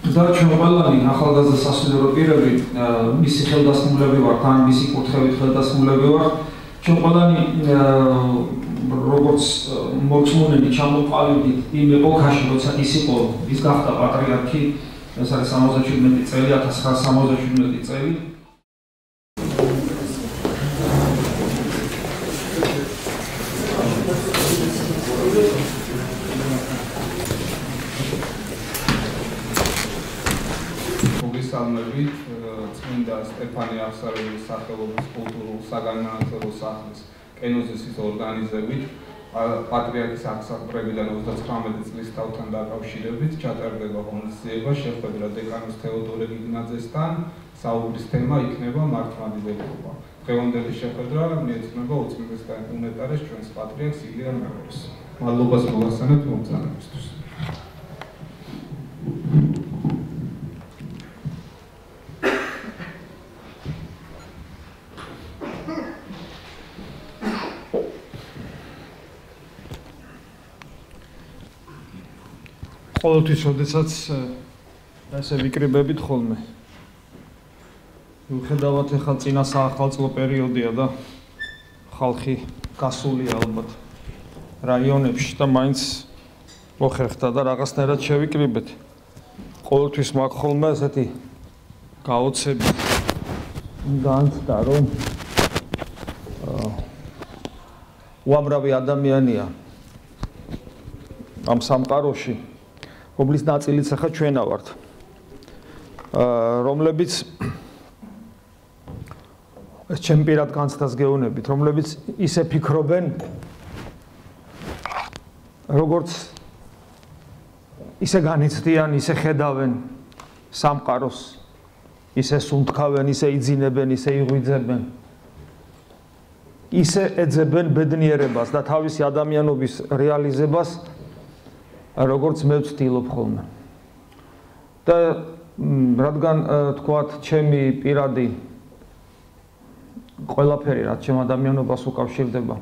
და ჩვენ ყველანი ახალგაზრდა სასულიერო პირები მისი ხელდასმულები ვართ, ან მისი კურთხევით ხელდასმულები ვართ. ჩვენ ყველანი როგორც მოწმუნენი ჩამოყალიბდით იმ ეპოქაში, როცა ის იყო, ის გახდა პატრიარქი, ეს არის 77 წელი, 1977 წელი. მოგესალმებით წმინდა სტეფანე ახსარელის სახელობის კულტურულ საგანმანათლებლო სახლის კენოზისის ორგანიზებით პატრიარქის აღსაყრებიდან 39 წლის თავთან დაკავშირებით ჩატარდება ღონისძიება შეხვედრა დეკანოს თეოდორე გიგნაძესთან საუბრის თემა იქნება მართლმადიდებლობა დღევანდელი შეხვედრა უწმინდეს და უნეტარეს ჩვენს პატრიარქს ილია მეორეს მადლობას მოგასცემთ მომწანებისთვის ყოველთვის შესაძაც ესე ვიკრიბებით ხოლმე. ვხედავთ ახლა წინა საახალწლო პერიოდია და ხალხი გასულია ალბათ რაიონებში და მაინც მოხერხდა და რაღაცნაირად შევიკრიბეთ. ყოველთვის მაქვს ხოლმე ესეთი გაოცები განცდა რომ უამრავი ადამიანია ამ სამყაროში რომლის ნაწილიც ახლა ჩვენა ვართ. აა რომლებიც ეს ჩემპირად განცდას გეუნებით, რომლებიც ისე ფიქრობენ როგორც ისე განიცდიან, ისე ხედავენ სამყაროს, ისე სუნთქავენ, ისე იძინებენ, ისე იღვიძებენ. ისე ეძებენ ბედნიერებას და თავისი ადამიანობის რეალიზებას როგორც მე ვცდილობ ხოლმე. და რადგან თქვათ, ჩემი პირადი ყველაფერი, რაც ჩემ ადამიანობას უკავშირდება,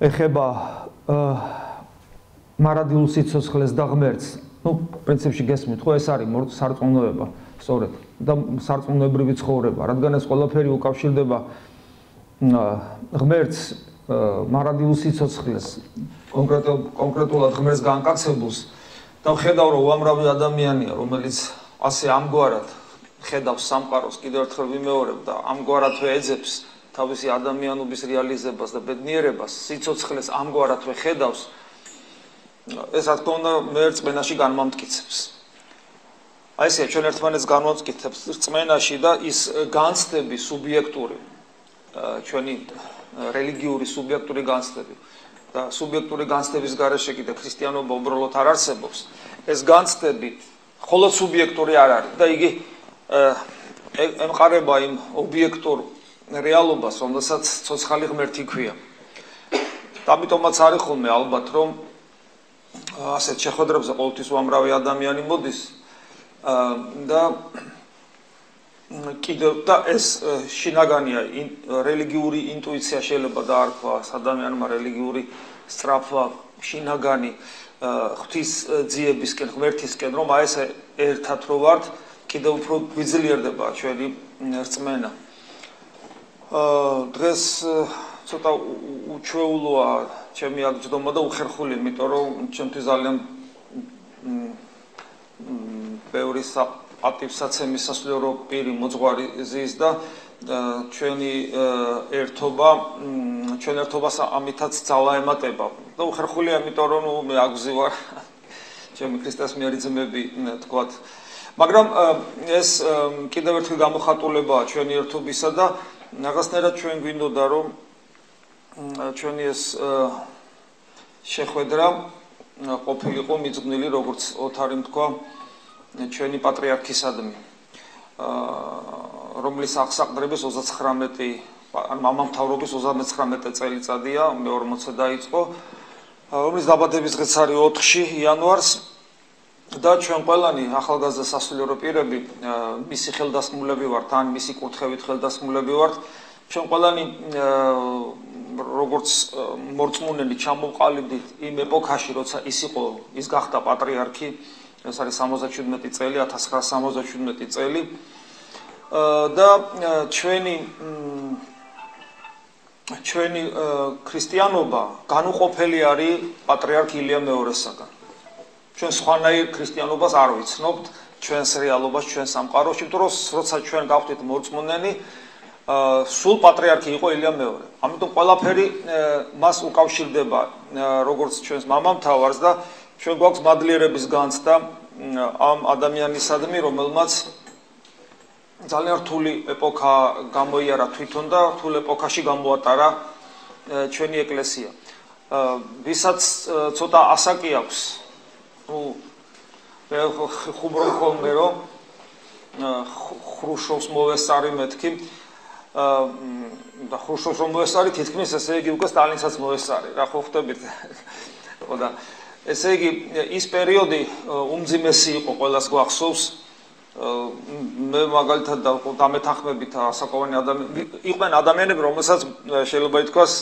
ეხება მარადილ სიცოცხლეს და ღმერთს. ну, პრინციპში გესმით, ხო ეს არის სარწმუნოება, სწორედ. და სარწმუნოებრივი ცხოვრება, რადგან ეს ყველაფერი უკავშირდება ღმერთს მარადილ სიცოცხლეს კონკრეტულ კონკრეტულად ღმერთს განკაცებულს. და ხედავ რომ უამრავი ადამიანია რომელიც ასე ამგვარად ხედავს სამყაროს კიდევ ერთხელ ვიმეორებ და ამგვარად ვეძებს თავისი ადამიანობის რეალიზებას და ბედნიერებას სიცოცხლეს ამგვარად ვეხედავს ეს რა თქმა უნდა მე რწმენაში განმამტკიცებს. აი ესე ჩვენ ერთმანეთს განმამტკიცებს რწმენაში და ის განცდები სუბიექტური ჩვენი რელიგიური სუბიექტური განცდები და სუბიექტური განცდების გარეშე კიდე ქრისტიანობა უბრალოდ არ არსებობს. ეს განცდები მხოლოდ სუბიექტური არ არის და იგი ემყარება იმ ობიექტურ რეალობას რომელსაც ცოცხალი ღმერთი ქვია. ამიტომაც არის ხოლმე ალბათ რომ ასეთ შეხვედრებზე ყოველთვის უამრავი ადამიანი მოდის და კიდევ და ეს შინაგანია რელიგიური ინტუიცია შეიძლება დაარქვა ადამიანმა რელიგიური სტრაფვა შინაგანი ღვთის ძიებისკენ ღმერთისკენ რომ აი ეს ერთად რო ვართ კიდევ უფრო გვიძლიერდება ჩვენი რწმენა. დღეს ცოტა უჩვეულოა ჩემი აღჯდომა და უხერხული იმიტომ რომ ჩემთვის ძალიან ბევრი პატივსაცემის სასულიერო პირი მოძღვარი ზის და ჩვენი ერთობა ჩვენ ერთობას ამითაც ძალა ემატება და უხერხულია იმიტომ რომ მე აგზივარ. ჩემი ქრისტეს მიერი ძმები თქვათ. მაგრამ ეს კიდევ ერთხელ გამოხატულებაა ჩვენი ერთობისა და რაღაცნაირად ჩვენ გვინდოდა რომ ჩვენი ეს შეხვედრა ყოფილიყო მიძღვნილი როგორც ოთარი თქვა ჩვენი პატრიარქისადმი. რომლის აღსაყდრების 39 ან მამამთავრობის 39 წელიწადია მე 40-ზე დაიწყო. რომლის დაბადების დღეც არის 4-ში იანვარს. და ჩვენ ყველანი ახალგაზრდა სასულიერო პირები მისი ხელდასმულები ვართ ან მისი კურთხევით ხელდასმულები ვართ. ჩვენ ყველანი როგორც მორწმუნენი ჩამოყალიბდით იმ ეპოქაში როცა ის იყო ის გახდა პატრიარქი ეს არის 77 წელი 1977 წელი. და ჩვენი ჩვენი ქრისტიანობა განუყოფელი არის პატრიარქ ილია მეორესაგან. ჩვენ სხვანაირ ქრისტიანობას არ ვიცნობთ ჩვენს რეალობას ჩვენ სამყაროში იმიტომ რომ როცა ჩვენ გავხდით მორწმუნენი სულ პატრიარქი იყო ილია მეორე. ამიტომ ყველაფერი მას უკავშირდება როგორც ჩვენს მამამთავარს და ჩვენ გვაქვს მადლიერების განცდა ამ ადამიანისადმი რომელმაც ძალიან რთული ეპოქა გამოიარა თვითონ და რთულ ეპოქაში გამოატარა ჩვენი ეკლესია. ვისაც ცოტა ასაკი აქვს ну ხუბრო ხოლმე რომ ხრუშოვს მოვესწარი მეთქი და ხრუშოვს რომ მოვესწარი თითქმის ესე იგი უკვე სტალინსაც მოვესწარი რა ხო ხდებით ხო და ესე იგი ის პერიოდი უმძიმესი იყო ყოველას გვახსოვს მე მაგალითად დამეთანხმებით ასაკოვანი ადამიანი იყვნენ ადამიანები რომელსაც შეიძლება ითქვას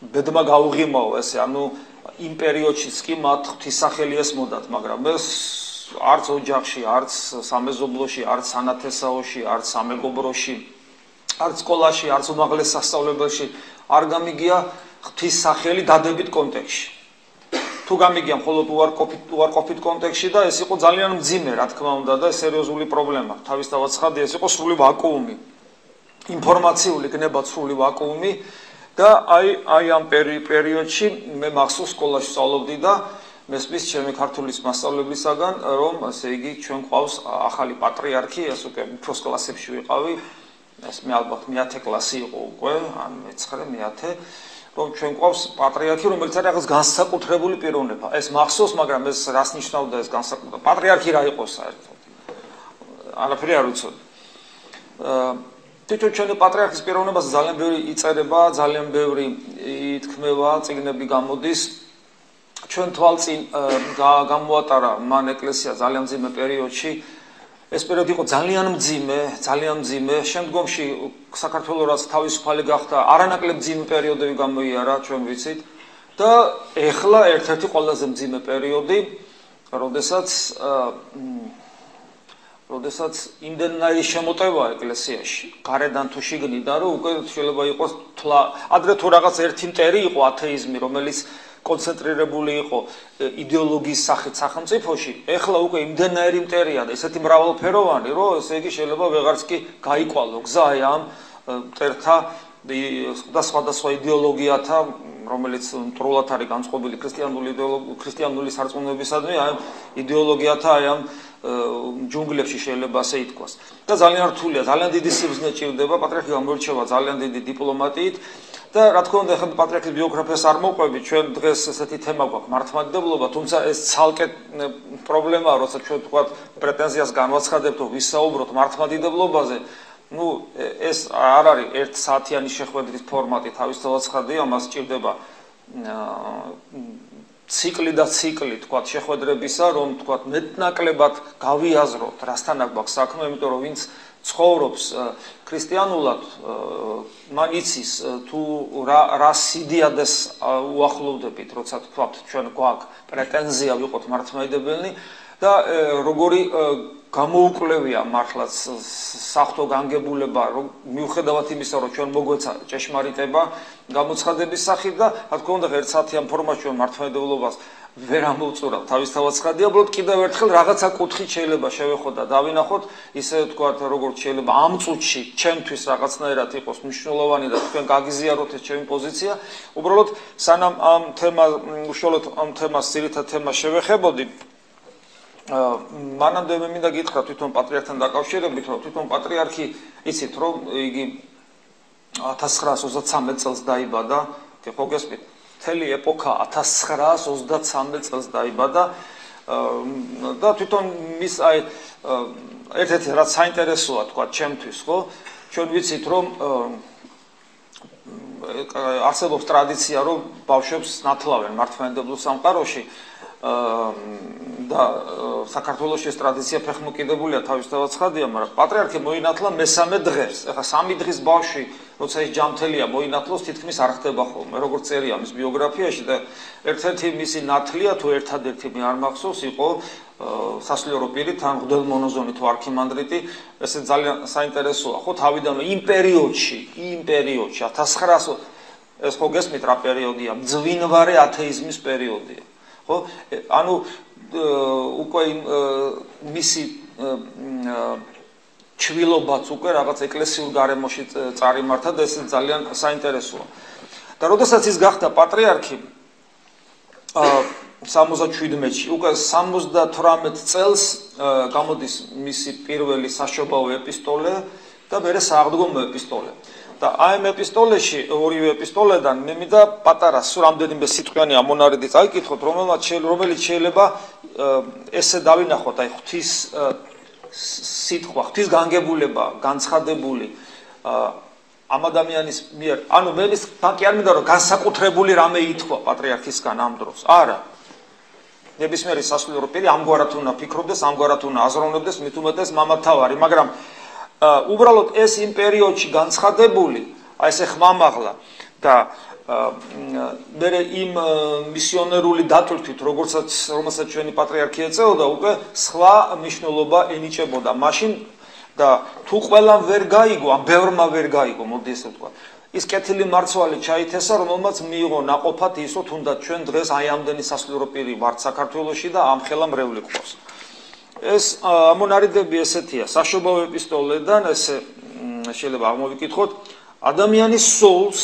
ბედმა გაუღიმაო ესე ანუ იმ პერიოდშიც კი მათ ღვთისახელი ესმოდათ, მაგრამ ეს არც ოჯახში, არც სამეზობლოში, არც სანათესაოში, არც სამეგობროში, არც სკოლაში, არც უმაღლეს სასწავლებელში არ გამიგია ღვთისახელი დადებით კონტექსში. თუ გამიგია მხოლოდ უარყოფით უარყოფით კონტექსში და ეს იყო ძალიან მძიმე, რა თქმა უნდა და სერიოზული პრობლემა. თავისთავად ცხადია, ეს იყო სრული ვაკუუმი. ინფორმაციული გნება სრული ვაკუუმი. და აი აი ამ პერიოდში მე მახსოვს სკოლაში სწავლობდი და მესმის ჩემი ქართულის მასწავლებლისაგან რომ ასე იგი ჩვენ ყავს ახალი პატრიარქი ეს უკვე უფროს კლასებში ვიყავი ეს მე ალბათ მე-10 კლასი იყო უკვე ან მე-9 მე-10 რომ ჩვენ ყავს პატრიარქი რომელიც არის რაღაც განსაკუთრებული პიროვნება ეს მახსოვს მაგრამ ეს რას ნიშნავდა ეს განსაკუთრებული პატრიარქი რა იყო საერთოდ არაფერი არ ვიცოდი აა თვითონ ჩვენი პატრიარქის პიროვნებას ძალიან ბევრი იწერება, ძალიან ბევრი ითქმება, წიგნები გამოდის. ჩვენ თვალწინ გამოატარა მან ეკლესია ძალიან მძიმე პერიოდში. ეს პერიოდი იყო ძალიან მძიმე, ძალიან მძიმე. შემდგომში საქართველოს რაც თავისუფალი გახდა, არანაკლებ მძიმე პერიოდები გამოიარა, ჩვენ ვიცით. და ეხლა ერთ-ერთი ყველაზე მძიმე პერიოდი, როდესაც როდესაც იმდენარი შემოტევა ეკლესიაში, გარედან თუ შიგნიდან, რომ უკვე შეიძლება იყოს თლა, ადრე თუ რაღაც ერთი მტერი იყო ათეიზმი, რომელიც კონცენტრირებული იყო იდეოლოგიის სახით სახელმწიფოში, ეხლა უკვე იმდენარი მტერია და ესეთი მრავალფეროვანი, რომ ესე იგი შეიძლება ვეღარც კი გაიყვალო გზა ამ მტერთა და სხვადასხვა იდეოლოგიათა რომელიც მტრულად არის განწყობილი ქრისტიანული იდეოლოგია ქრისტიანული სარწმუნოებისადმი აი იდეოლოგიათა აი ამ ჯუნგლებში შეიძლება ასე ითქვას. და ძალიან რთულია, ძალიან დიდი სიბზნე ჭირდება, პატრიარქი გამორჩევა ძალიან დიდი დიპლომატიით და რა თქმა უნდა, ახლა პატრიარქის ბიოგრაფიას არ მოყვები, ჩვენ დღეს ესეთი თემა გვაქვს მართლმადიდებლობა, თუმცა ეს ცალკე პრობლემაა, როცა ჩვენ თქვა პრეტენზიას განვაცხადებთ, ვისაუბროთ მართლმადიდებლობაზე. Ну ეს არ არის 1 საათიანი შეხვედრის ფორმატი თავისთავად ხარდია მას ჭირდება ციკლი და ციკლი, თქვა შეხვედრებისა, რომ თქვა მეტნაკლებად გავიაზროთ, რასთან აქვს საქმე, იმიტომ რომ ვინც ცხოვრობს ქრისტიანულად, მან იცის თუ რა რა სიდიადეს უახლოვდებით, როცა თქვა ჩვენ გვაქვს პრეტენზია ვიყოთ მართლმადიდებელი და როგორი გამოუკლევია მართლაც საფრთხო განგებულება რომ მიუხედავად იმისა რომ ჩვენ მოგვეცა ჭეშმარიტება გამოცხადების სახით და რა თქმა უნდა ერთ საათიან ფორმაში ჩვენ მართლმადიდებლობას ვერ ამოვწურავ თავისთავად ცხადია უბრალოდ კიდევ ერთხელ რაღაცა კუთხით შეიძლება შევეხოთ და დავინახოთ. ისე ვთქვათ როგორც შეიძლება ამ წუთში ჩემთვის რაღაცნაირად იყოს მნიშვნელოვანი და თქვენ გაგიზიაროთ ეს ჩემი პოზიცია. უბრალოდ სანამ ამ თემა უშუალოდ ამ თემას ძირითად თემას შევეხებოდი მანამდე მე მინდა გითხრა თვითონ პატრიარქთან დაკავშირებით, რომ თვითონ პატრიარქი იცით, რომ იგი 1933 წელს დაიბადა, ხო გესმით? მთელი ეპოქა 1933 წელს დაიბადა და თვითონ მის აი ერთ-ერთი რაც საინტერესოა თქვა ჩემთვის, ხო? ჩვენ ვიცით, რომ არსებობს ტრადიცია, რომ ბავშვებს ნათლავენ მართლმადიდებლურ სამყაროში და საქართველოს ეს ტრადიცია ფეხმოკიდებულია თავისთავად ცხადია, მაგრამ პატრიარქი მოინათლა მესამე დღეს. ეხლა სამი დღის ბავში, როცა ის ჯამთელია მოინათლოს, თითქმის არ ხდება ხოლმე, როგორც წერია მის ბიოგრაფიაში და ერთ-ერთი მისი ნათლია თუ ერთადერთი მე არ მახსოვს იყო სასულიერო პირი თან ღდელ მონოზონი თუ არქიმანდრიტი, ესე ძალიან საინტერესოა, ხო, თავიდანვე იმ პერიოდში, იმ პერიოდში 1900 ეს ხო გესმით რა პერიოდია? მძვინვარე ათეიზმის პერიოდია. ხო? ანუ უკვე მისი ჩვილობაც უკვე რაღაც ეკლესიურ გარემოში წარიმართა და ეს ძალიან საინტერესოა. და როდესაც ის გახდა პატრიარქი ა 77-ში, უკვე 78 წელს გამოდის მისი პირველი საშობაო ეპისტოლე და მეორე საღდგომო ეპისტოლე. და აი ამ ეპისტოლეში ორივე ეპისტოლედან მე მინდა პატარა სულ რამდენიმე სიტყვიანი ამონარიდი წაიკითხოთ რომელმაც რომელიც შეიძლება ესე დავინახოთ აი ღვთის სიტყვა ღვთის განგებულება განცხადებული ამ ადამიანის მიერ. ანუ მე ის ფაქტი არ მინდა რომ განსაკუთრებული რამე ითქვა პატრიარქისგან ამ დროს. არა. ნებისმიერი სასულიერო პირი ამგვარად უნდა ფიქრობდეს ამგვარად უნდა აზროვნებდეს მით უმეტეს მამათავარი მაგრამ უბრალოდ ეს იმ პერიოდში განცხადებული, აი ესე ხმამაღლა და მერე იმ მისიონერული დათვლით, როგორცაც რომელსაც ჩვენი პატრიარქი ეწეოდა, უკვე სხვა მნიშვნელობა ენიჭებოდა. მაშინ და თუ ყველამ ვერ გაიგო, ამ ბევრმა ვერ გაიგო, მოდი ესე ვთქვა. ის კეთილი მარცვალი ჩაითესა, რომელმაც მიიღო ناقოფად ისო თუნდაც ჩვენ დღეს აი ამდენი სასულიერო პირი ვართ საქართველოში და ამ ხელამ რევლი გყავს. ეს ამონარიდები ესეთია. საშობაო ეპისტოლედან ესე შეიძლება აღმოვიკითხოთ. ადამიანის სულს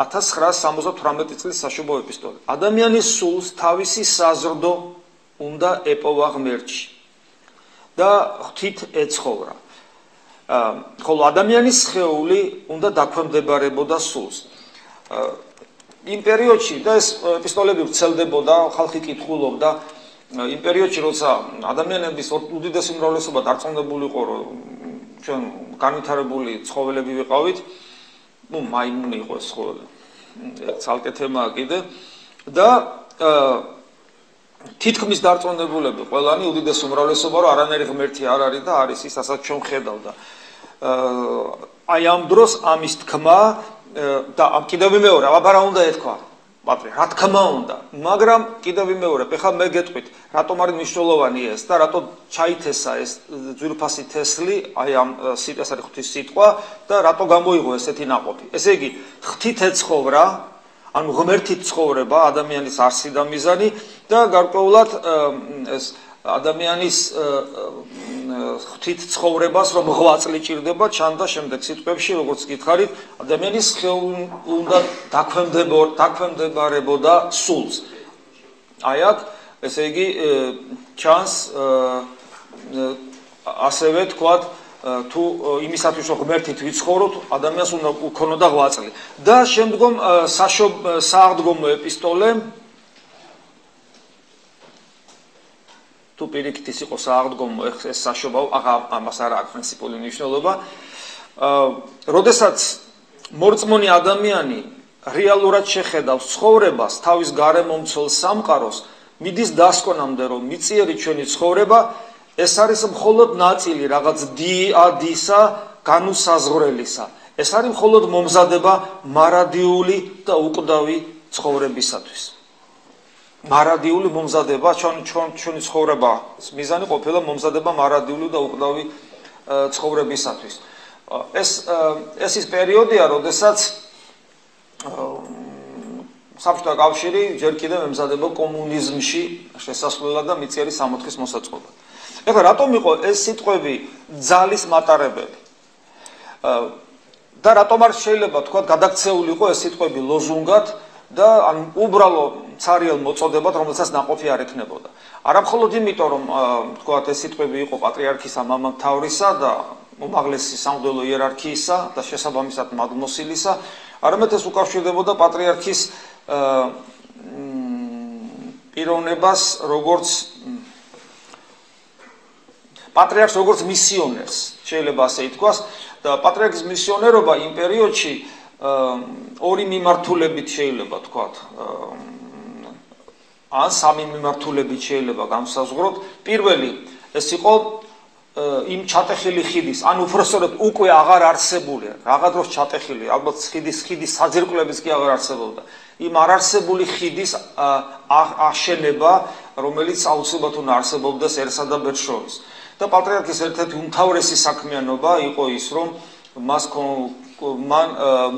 1978 წლის საშობაო ეპისტოლე ადამიანის სულს თავისი საზრდო უნდა ეპოვა ღმერთში და ღვთით ეცხოვრა. ხოლო ადამიანის ხეული უნდა დაქვემდებარებოდა სულს იმ პერიოდში და ეს ეპისტოლები ვრცელდებოდა ხალხი კითხულობდა იმ პერიოდში როცა ადამიანების უდიდესი უმრავლესობა დარწმუნებული იყო რომ ჩვენ განვითარებული ცხოველები ვიყავით ну მაიმუნი იყო ეს ხო ცალკე თემაა კიდე. და თითქმის დარწმუნებულები ყველანი უდიდესი უმრავლესობა რომ არანაირი ღმერთი არ არის და არის ის ასაც ჩვენ ხედავდა. აი ამ დროს ამის თქმა და ამ კიდევ მეორე აბა რა უნდა ეთქვა მათი რა თქმა უნდა, მაგრამ კიდევ ვიმეორებ, ეხლა მე გეტყვით, რატომ არის მნიშვნელოვანი ეს და რატო ჩაითესა ეს ძვირფასი თესლი, აი ამ სიტყვას არის ღვთის სიტყვა და რატო გამოიღო ესეთი ناقოფი. ესე იგი, ღვთით ეცხოვრა, ანუ ღმერთით ცხოვრება ადამიანის არსი და მიზანი და გარკვეულად ეს ადამიანის ღვთით ცხოვრებას რომ ღვაწლი ჭირდება ჩანდა შემდეგ სიტყვებში როგორც გითხარით ადამიანის ხეულ უნდა დაქვემდებო დაქვემდებარებოდა სულს. აი აქ ესე იგი ჩანს ასევე თქვათ თუ იმისათვის რომ ღმერთით ვიცხოვროთ ადამიანს უნდა უქონოდა ღვაწლი. და შემდგომ საღდგომო ეპისტოლე თუ პირიქით ის იყო სააღდგომო ეს საშობაო აღა ამას არ აქვს პრინციპული მნიშვნელობა. აა როდესაც მორწმუნე ადამიანი რეალურად შეხედავს ცხოვრებას თავის გარემომცველ სამყაროს მიდის დასკვნამდე რომ მიწიერი ჩვენი ცხოვრება ეს არის მხოლოდ ნაწილი რაღაც დიადისა განუსაზღვრელისა. ეს არის მხოლოდ მომზადება მარადიული და უკვდავი ცხოვრებისათვის მარადიული მომზადება ჩვენ ჩვენ ჩვენი ცხოვრება მიზანი ყოფილა მომზადება მარადიული და უკვდავი ცხოვრებისათვის. ეს ეს ის პერიოდია როდესაც საბჭოთა კავშირი ჯერ კიდევ ემზადება კომუნიზმში შესასვლელად და მიწიერი სამოთხის მოსაწყობად. ეხლა რატომ იყო ეს სიტყვები ძალის მატარებელი? და რატომ არ შეიძლება თქვა გადაქცეული იყო ეს სიტყვები ლოზუნგად და ან უბრალო ცარიელ მოწოდებად, რომელსაც ناقოფი არ ექნებოდა. არა მხოლოდ იმიტომ, რომ თქვათ ეს სიტყვები იყო პატრიარქისა მამამთავრისა და უმაღლესი სამღვდელო იერარქიისა და შესაბამისად მადმოსილისა, არამედ ეს უკავშირდებოდა პატრიარქის პიროვნებას, როგორც პატრიარქს როგორც მისიონერს, შეიძლება ასე ითქვას, და პატრიარქის მისიონერობა იმ პერიოდში ორი მიმართულებით შეიძლება თქვათ. აა ან სამი მიმართულებით შეიძლება გამსაზღვროთ. პირველი ეს იყო იმ ჩატეხილი ხიდის, ან უბრალოდ უკვე აღარ არსებული, რაღა დროს ჩატეხილი, ალბათ ხიდის ხიდის საძირკვლების კი აღარ არსებობდა. იმ არარსებული ხიდის აშენება, რომელიც აუცილებლად უნდა არსებობდეს ერსა და ბერს შორის. და პატრიარქის ერთ-ერთი უმთავრესი საქმიანობა იყო ის, რომ მას მან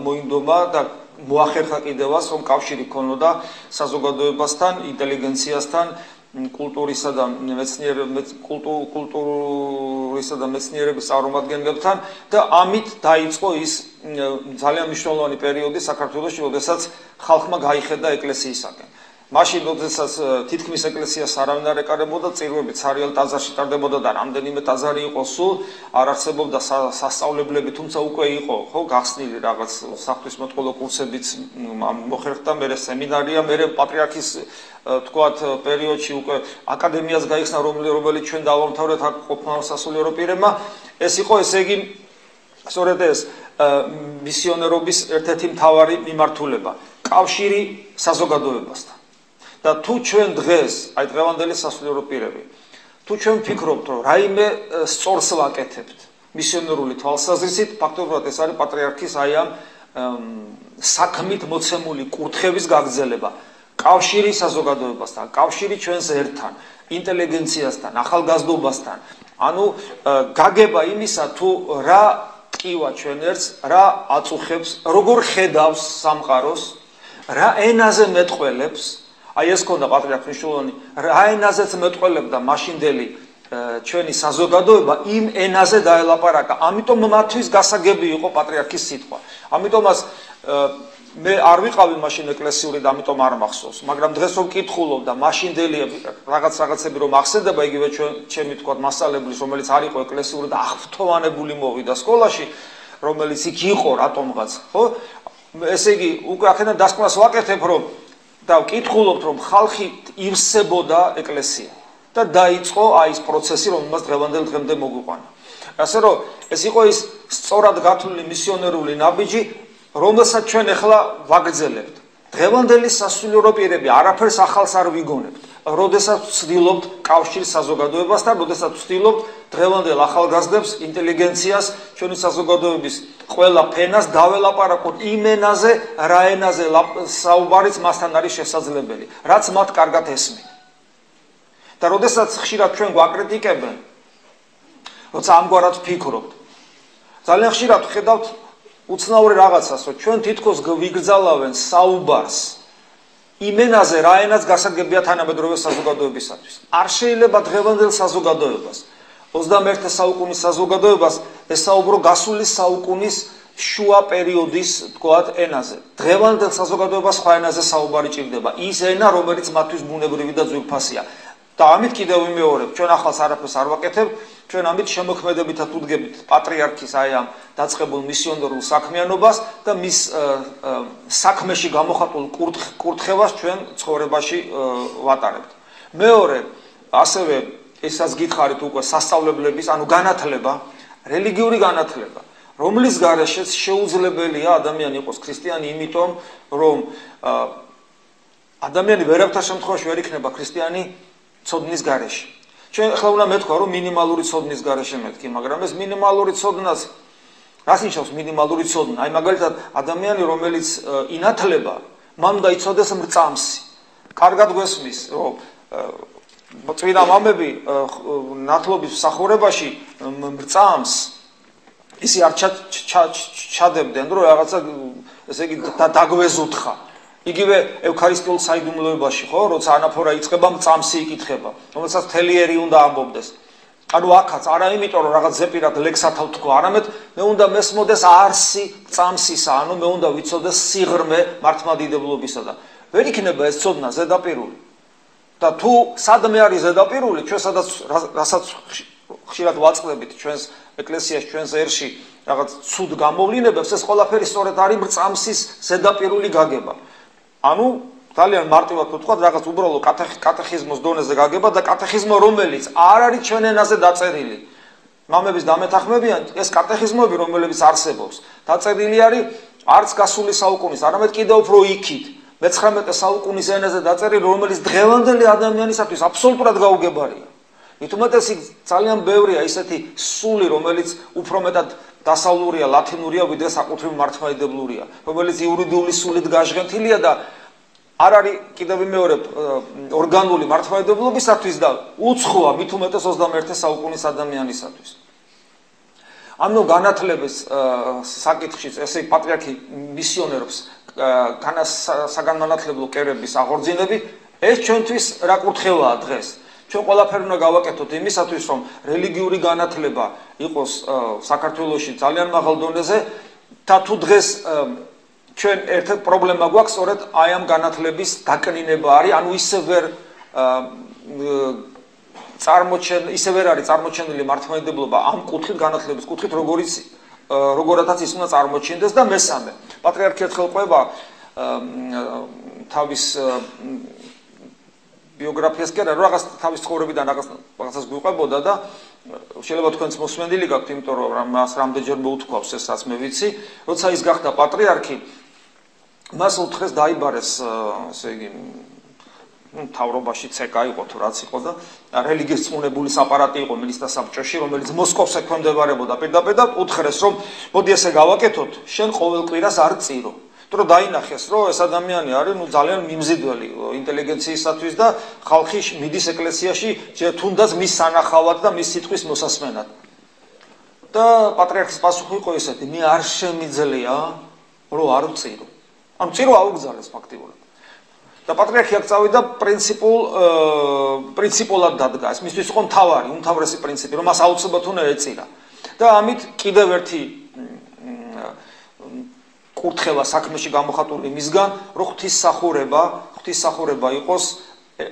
მოინდომა და მოახერხა კიდევაც, რომ კავშირი ქონოდა საზოგადოებასთან, ინტელიგენციასთან, კულტურისა და მეცნიერების კულტურისა და მეცნიერების წარმომადგენლებთან და ამით დაიწყო ის ძალიან მნიშვნელოვანი პერიოდი საქართველოს, როდესაც ხალხმა გაიხედა ეკლესიისაკენ. მაშინ როდესაც თითქმის ეკლესიას არავინ არ ეკარებოდა, წირვებით სარიალ ტაძარში ტარდებოდა და რამდენიმე ტაძარი იყო სულ, არ არცებობდა სასწავლებლები, თუმცა უკვე იყო, ხო, გახსნილი რაღაც საფრთხისმოწყალო კურსებიც მოხერხდა, მე სემინარია, მე პატრიარქის თქვათ პერიოდში უკვე აკადემიას გაიხსნა, რომელიც ჩვენ დავამთავრეთ აქ ყოფნა სასულიერო პირებმა, ეს იყო ესე იგი სწორედ ეს მისიონერობის ერთ-ერთი მთავარი მიმართულება, კავშირი საზოგადოებასთან. და თუ ჩვენ დღეს, აი დღევანდელი სასულიერო პირები, თუ ჩვენ ვფიქრობთ, რომ რაიმე სწორს ვაკეთებთ, მისიონერული თვალსაზრისით, ფაქტობრივად ეს არის პატრიარქის აი ამ საქმით მოცემული კურთხევის გაგრძელება. კავშირი საზოგადოებასთან, კავშირი ჩვენს ერთთან, ინტელიგენციასთან, ახალგაზრდობასთან. ანუ გაგება იმისა თუ რა ტკივა ჩვენ ერთს, რა აწუხებს, როგორ ხედავს სამყაროს, რა ენაზე მეტყველებს, აი ეს ქონდა პატრიარქ ნიშულოვანი, რა ენაზეც მეტყველებდა მაშინდელი ჩვენი საზოგადოება იმ ენაზე დაელაპარაკა. ამიტომ მათთვის გასაგები იყო პატრიარქის სიტყვა. ამიტომაც მე არ ვიყავი მაშინ ეკლესიური და ამიტომ არ მახსოვს, მაგრამ დღეს რომ კითხულობ და მაშინდელი რაღაც რაღაცები რომ ახსენდება იგივე ჩემი თქვა მასალებლის რომელიც არ იყო ეკლესიური და აღფრთოვანებული მოვიდა სკოლაში, რომელიც იქ იყო რატომღაც, ხო? ესე იგი უკვე აქედან დასკვნას ვაკეთებ რომ და ვკითხულობთ რომ ხალხი ივსებოდა ეკლესია და დაიწყო აი ეს პროცესი რომელსაც დღევანდელ დღემდე მოგვიყვანა. ასე რომ ეს იყო ის სწორად გათვლილი მისიონერული ნაბიჯი რომელსაც ჩვენ ახლა ვაგრძელებთ. დღევანდელი სასულიერო პირები არაფერს ახალს არ ვიგონებთ. როდესაც ვცდილობთ კავშირ საზოგადოებასთან, როდესაც ვცდილობთ დღევანდელ ახალგაზრდებს, ინტელიგენციას, ჩვენი საზოგადოების ყველა ფენას დაველაპარაკოთ იმ ენაზე, რა ენაზე საუბარიც მასთან არის შესაძლებელი, რაც მათ კარგად ესმის. და როდესაც ხშირად ჩვენ გვაკრიტიკებენ, როცა ამგვარად ვფიქრობთ, ძალიან ხშირად ხედავთ უცნაური რაღაცას, რომ ჩვენ თითქოს ვიგრძალავენ საუბარს იმენაზე, რა ენას გასაგებია თანამედროვე საზოგადოებისათვის. არ შეიძლება დღევანდელ საზოგადოებას 21 საუკუნის საზოგადოებას ესაუბრო გასული საუკუნის შუა პერიოდის, თქვათ, ენაზე. დღევანდელ საზოგადოებას სხვა ენაზე საუბარი ჭირდება. ის ენა, რომელიც მათთვის ბუნებრივი და ძვირფასია. და ამით კიდევ ვიმეორებ, ჩვენ ახალს არაფერს არ ვაკეთებთ, ჩვენ ამით შემოქმედებითად უდგებით პატრიარქის აი ამ დაწყებულ მისიონერულ საქმიანობას და მის საქმეში გამოხატულ კურთხევას ჩვენ ცხოვრებაში ვატარებთ. მეორე, ასევე ესაც გითხარით უკვე სასწავლებლების, ანუ განათლება, რელიგიური განათლება, რომლის გარეშეც შეუძლებელია ადამიანი იყოს ქრისტიანი, იმიტომ რომ ადამიანი ვერავითარ შემთხვევაში ვერ იქნება ქრისტიანი ცოდნის გარეშე. ჩვენ ახლა უნდა მეთქვა რომ მინიმალური ცოდნის გარეშე მეთქი, მაგრამ ეს მინიმალური ცოდნას რას ნიშნავს მინიმალური ცოდნა? აი მაგალითად ადამიანი რომელიც ინათლება, მან უნდა იცოდეს მრწამსი. კარგად გვესმის, რომ წვიდა მამები ნათლობის მსახურებაში მრწამს ისი არ ჩადებდნენ, რომ რაღაცა ესე იგი დაგვეზუთხა. იგივე ევქარისტიულ საიდუმლოებაში ხო, როცა ანაფორა იწება, მწამსი იკითხება, რომელსაც თელიერი უნდა ამბობდეს. ანუ აქაც არა იმიტომ რომ რაღაც ზეპირად ლექსათავ თქო, არამედ მე უნდა მესმოდეს არსი წამსისა, ანუ მე უნდა ვიცოდეს სიღრმე მართლმადიდებლობისა და ვერ იქნება ეს ცოდნა ზედაპირული. და თუ სადმე არის ზედაპირული, ჩვენ სადაც რასაც ხშირად ვაწყდებით ჩვენს ეკლესიაში, ჩვენს ერში რაღაც ცუდ გამოვლინებებს, ეს ყველაფერი სწორედ არის მწამსის ზედაპირული გაგება. ანუ ძალიან მარტივად ვთქვათ, რაღაც უბრალო კატეხიზმოს დონეზე გაგება და კატეხიზმო რომელიც არ არის ჩვენ ენაზე დაწერილი. მამების დამეთახმებიან ეს კატეხიზმები, რომელიც არსებობს, დაწერილი არის არც გასული საუკუნის, არამედ კიდევ უფრო იქით. მე-19 საუკუნის ენაზე დაწერილი, რომელიც დღევანდელი ადამიანისათვის აბსოლუტურად გაუგებარია. მithumetes ძალიან ბევრია ისეთი სული, რომელიც უფრო მეტად დასავლურია, ლათინურია, ვიდრე საკუთრივ მართლმადიდებლურია, რომელიც იურიდიული სულით გაჟღენთილია და არ არის კიდევ მეორე ორგანული მართლმადიდებლობისათვის და უცხოა მithumetes 21 საუკუნის ადამიანისათვის. ანუ განათლების საკითხში ესე პატრიარქი მისიონერებს განას საგანმანათლებლო კერების აღორძინები ეს ჩვენთვის რა კურთხევაა დღეს ჩვენ ყველაფერი უნდა გავაკეთოთ იმისათვის რომ რელიგიური განათლება იყოს საქართველოსში ძალიან მაღალ დონეზე. და თუ დღეს ჩვენ ერთ პრობლემა გვაქვს სწორედ აი ამ განათლების დაკნინება არის ანუ ისე ვერ წარმოჩენ ისე ვერ არის წარმოჩენილი მართლმადიდებლობა ამ კუთხით განათლების კუთხით როგორიც როგორათაც ის უნდა წარმოჩინდეს და მესამე. პატრიარქი ერთხელ ყვება თავის ბიოგრაფიას კი არა რაღაც თავის ცხოვრებიდან რაღაც რაღაცას გვიყვებოდა და შეიძლება თქვენც მოსმენილი გაქვთ იმიტომ რომ მას რამდენჯერ მოუთქვავს ეს რაც მე ვიცი. როცა ის გახდა პატრიარქი მას უთხრეს დაიბარეს ესე იგი ну თავრობაში ცეკა იყო თუ რაც იყო და რელიგიის წმუნებული საპარატი იყო მინისტთა საბჭოში რომელიც მოსკოვს ექვემდებარებოდა. პირდაპირ და უთხრეს რომ მოდი ესე გავაკეთოთ შენ ყოველ კვირას არ წირო თუ დაინახეს რომ ეს ადამიანი არის ну ძალიან მიმზიდველი ინტელიგენციისათვის და ხალხი მიდის ეკლესიაში თუნდაც მის სანახავად და მის სიტყვის მოსასმენად და პატრიარქის პასუხი იყო ესეთი მე არ შემიძლია რომ არ წირო ანუ წირო აუგზავნეს ფაქტიურად და პატრიარქი აქ წავიდა პრინციპულ პრინციპულად დადგა. ეს მისთვის იყო მთავარი, უმთავრესი პრინციპი, რომ მას აუცილებლად უნდა ეწირა. და ამით კიდევ ერთი კურთხევა საქმეში გამოხატული მისგან, რომ ღვთისმსახურება, ღვთისმსახურება იყოს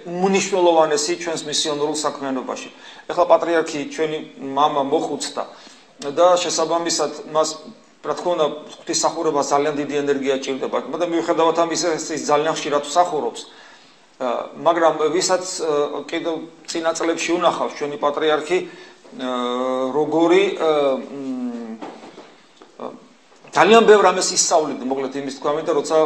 უნიშნულოვანესი ჩვენს მისიონერულ საქმიანობაში. ეხლა პატრიარქი ჩვენი мама მოხუცდა და შესაბამისად მას რა თქმა უნდა ღვთისმსახურება ძალიან დიდი ენერგია ჭირდება მაგრამ მიუხედავად ამისა ის ძალიან ხშირად მსახურობს მაგრამ ვისაც კიდევ წინა წლებში უნახავს ჩვენი პატრიარქი როგორი ძალიან ბევრ ამას ისწავლიდი მოკლედ იმის თქვა მე და როცა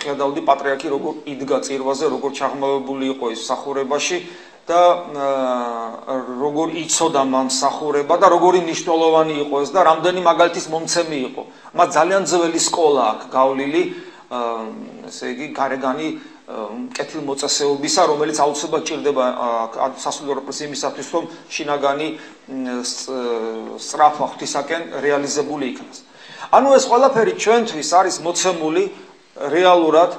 ხედავდი პატრიარქი როგორ იდგა წირვაზე როგორ ჩაღმავებული იყო ის მსახურებაში და როგორ იწოდა მან სახურება და როგორი მნიშვნელოვანი იყო ეს და რამდენი მაგალითის მომცემი იყო. მას ძალიან ძველი სკოლა აქვს გავლილი, ესე იგი გარეგანი კეთილ მოწესეობისა, რომელიც აუცილებლად ჭირდება სასულიერო პრინციპისათვის, რომ შინაგანი სწრაფვა ღვთისაკენ რეალიზებული იქნას. ანუ ეს ყველაფერი ჩვენთვის არის მოცემული რეალურად